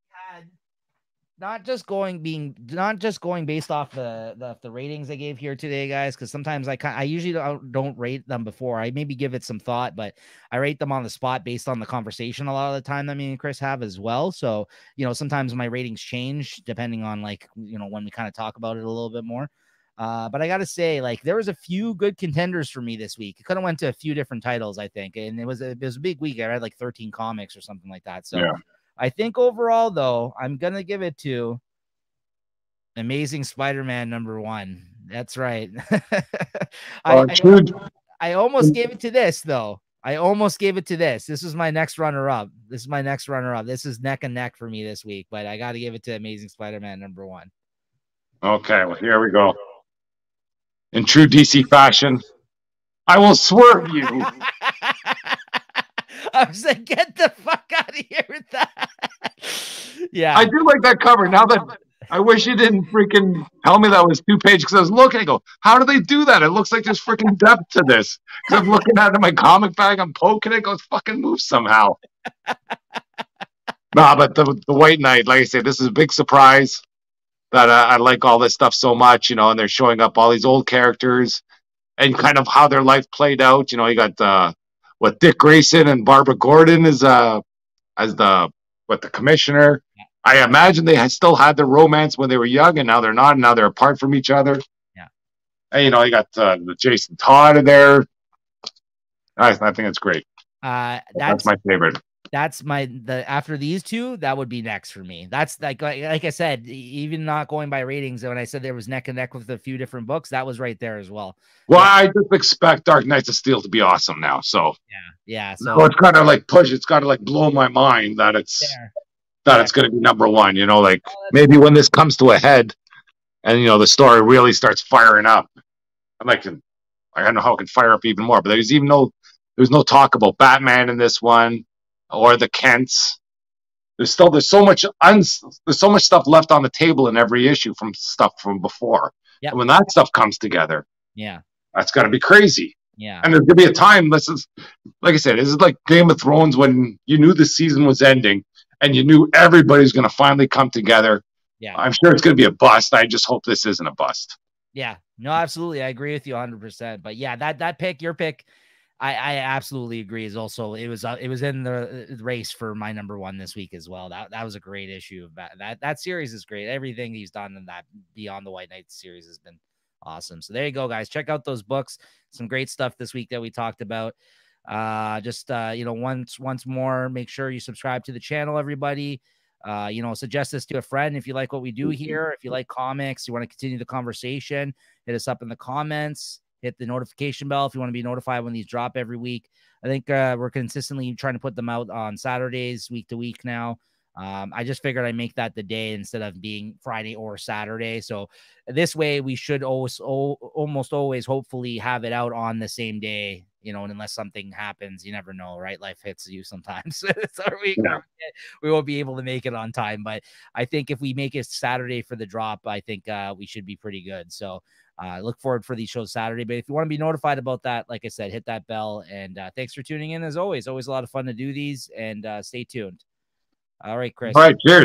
S1: not just going being not just going based off the the, the ratings I gave here today, guys. Because sometimes I I usually don't, don't rate them before. I maybe give it some thought, but I rate them on the spot based on the conversation a lot of the time that me and Chris have as well. So you know sometimes my ratings change depending on like you know when we kind of talk about it a little bit more. Uh, but I gotta say, like there was a few good contenders for me this week. It could have went to a few different titles, I think, and it was a, it was a big week. I read like 13 comics or something like that. So. Yeah I think overall, though, I'm gonna give it to Amazing Spider-Man number one. That's right. I, uh, I, I, almost gave it to this though. I almost gave it to this. This is my next runner-up. This is my next runner-up. This is neck and neck for me this week, but I got to give it to Amazing Spider-Man number one.
S2: Okay, well here we go. In true DC fashion, I will swerve you.
S1: I was like, get the fuck out of here with that. yeah.
S2: I do like that cover. Now that I wish you didn't freaking tell me that was two pages because I was looking. I go, how do they do that? It looks like there's freaking depth to this. Because I'm looking at it in my comic bag, I'm poking it, goes fucking move somehow. nah, but the the White Knight, like I said, this is a big surprise that uh, I like all this stuff so much, you know, and they're showing up all these old characters and kind of how their life played out. You know, you got uh, what Dick Grayson and Barbara Gordon is uh as the what the commissioner. I imagine they had still had their romance when they were young, and now they're not. And now they're apart from each other.
S1: Yeah,
S2: and you know you got uh, the Jason Todd in there. I, I think it's great.
S1: Uh,
S2: that's, that's my favorite
S1: that's my the after these two that would be next for me that's like like i said even not going by ratings when i said there was neck and neck with a few different books that was right there as well
S2: well yeah. i just expect dark knights of steel to be awesome now so
S1: yeah yeah
S2: so, so it's kind of like push it's got to like blow my mind that it's there. that yeah. it's going to be number one you know like oh, maybe when this comes to a head and you know the story really starts firing up i'm like hmm, i don't know how it can fire up even more but there's even no there's no talk about batman in this one or the Kents. There's still there's so much uns there's so much stuff left on the table in every issue from stuff from before.
S1: Yeah.
S2: when that stuff comes together,
S1: yeah,
S2: that's got to be crazy.
S1: Yeah.
S2: And there's gonna be a time. This is like I said, this is like Game of Thrones when you knew the season was ending and you knew everybody's gonna finally come together.
S1: Yeah.
S2: I'm sure it's gonna be a bust. I just hope this isn't a bust.
S1: Yeah. No, absolutely. I agree with you 100. percent But yeah, that that pick, your pick I, I absolutely agree. Is also it was uh, it was in the uh, race for my number one this week as well. That that was a great issue. That that that series is great. Everything he's done in that Beyond the White Knight series has been awesome. So there you go, guys. Check out those books. Some great stuff this week that we talked about. Uh, just uh, you know, once once more, make sure you subscribe to the channel, everybody. Uh, you know, suggest this to a friend if you like what we do mm-hmm. here. If you like comics, you want to continue the conversation, hit us up in the comments hit the notification bell if you want to be notified when these drop every week. I think uh, we're consistently trying to put them out on Saturdays, week to week now. Um, I just figured I make that the day instead of being Friday or Saturday. So this way, we should always, almost always, hopefully, have it out on the same day. You know, and unless something happens, you never know, right? Life hits you sometimes. so we, yeah. we won't be able to make it on time. But I think if we make it Saturday for the drop, I think uh, we should be pretty good. So uh, look forward for these shows Saturday. But if you want to be notified about that, like I said, hit that bell. And uh, thanks for tuning in as always. Always a lot of fun to do these and uh, stay tuned. All right, Chris.
S2: All right. Cheers.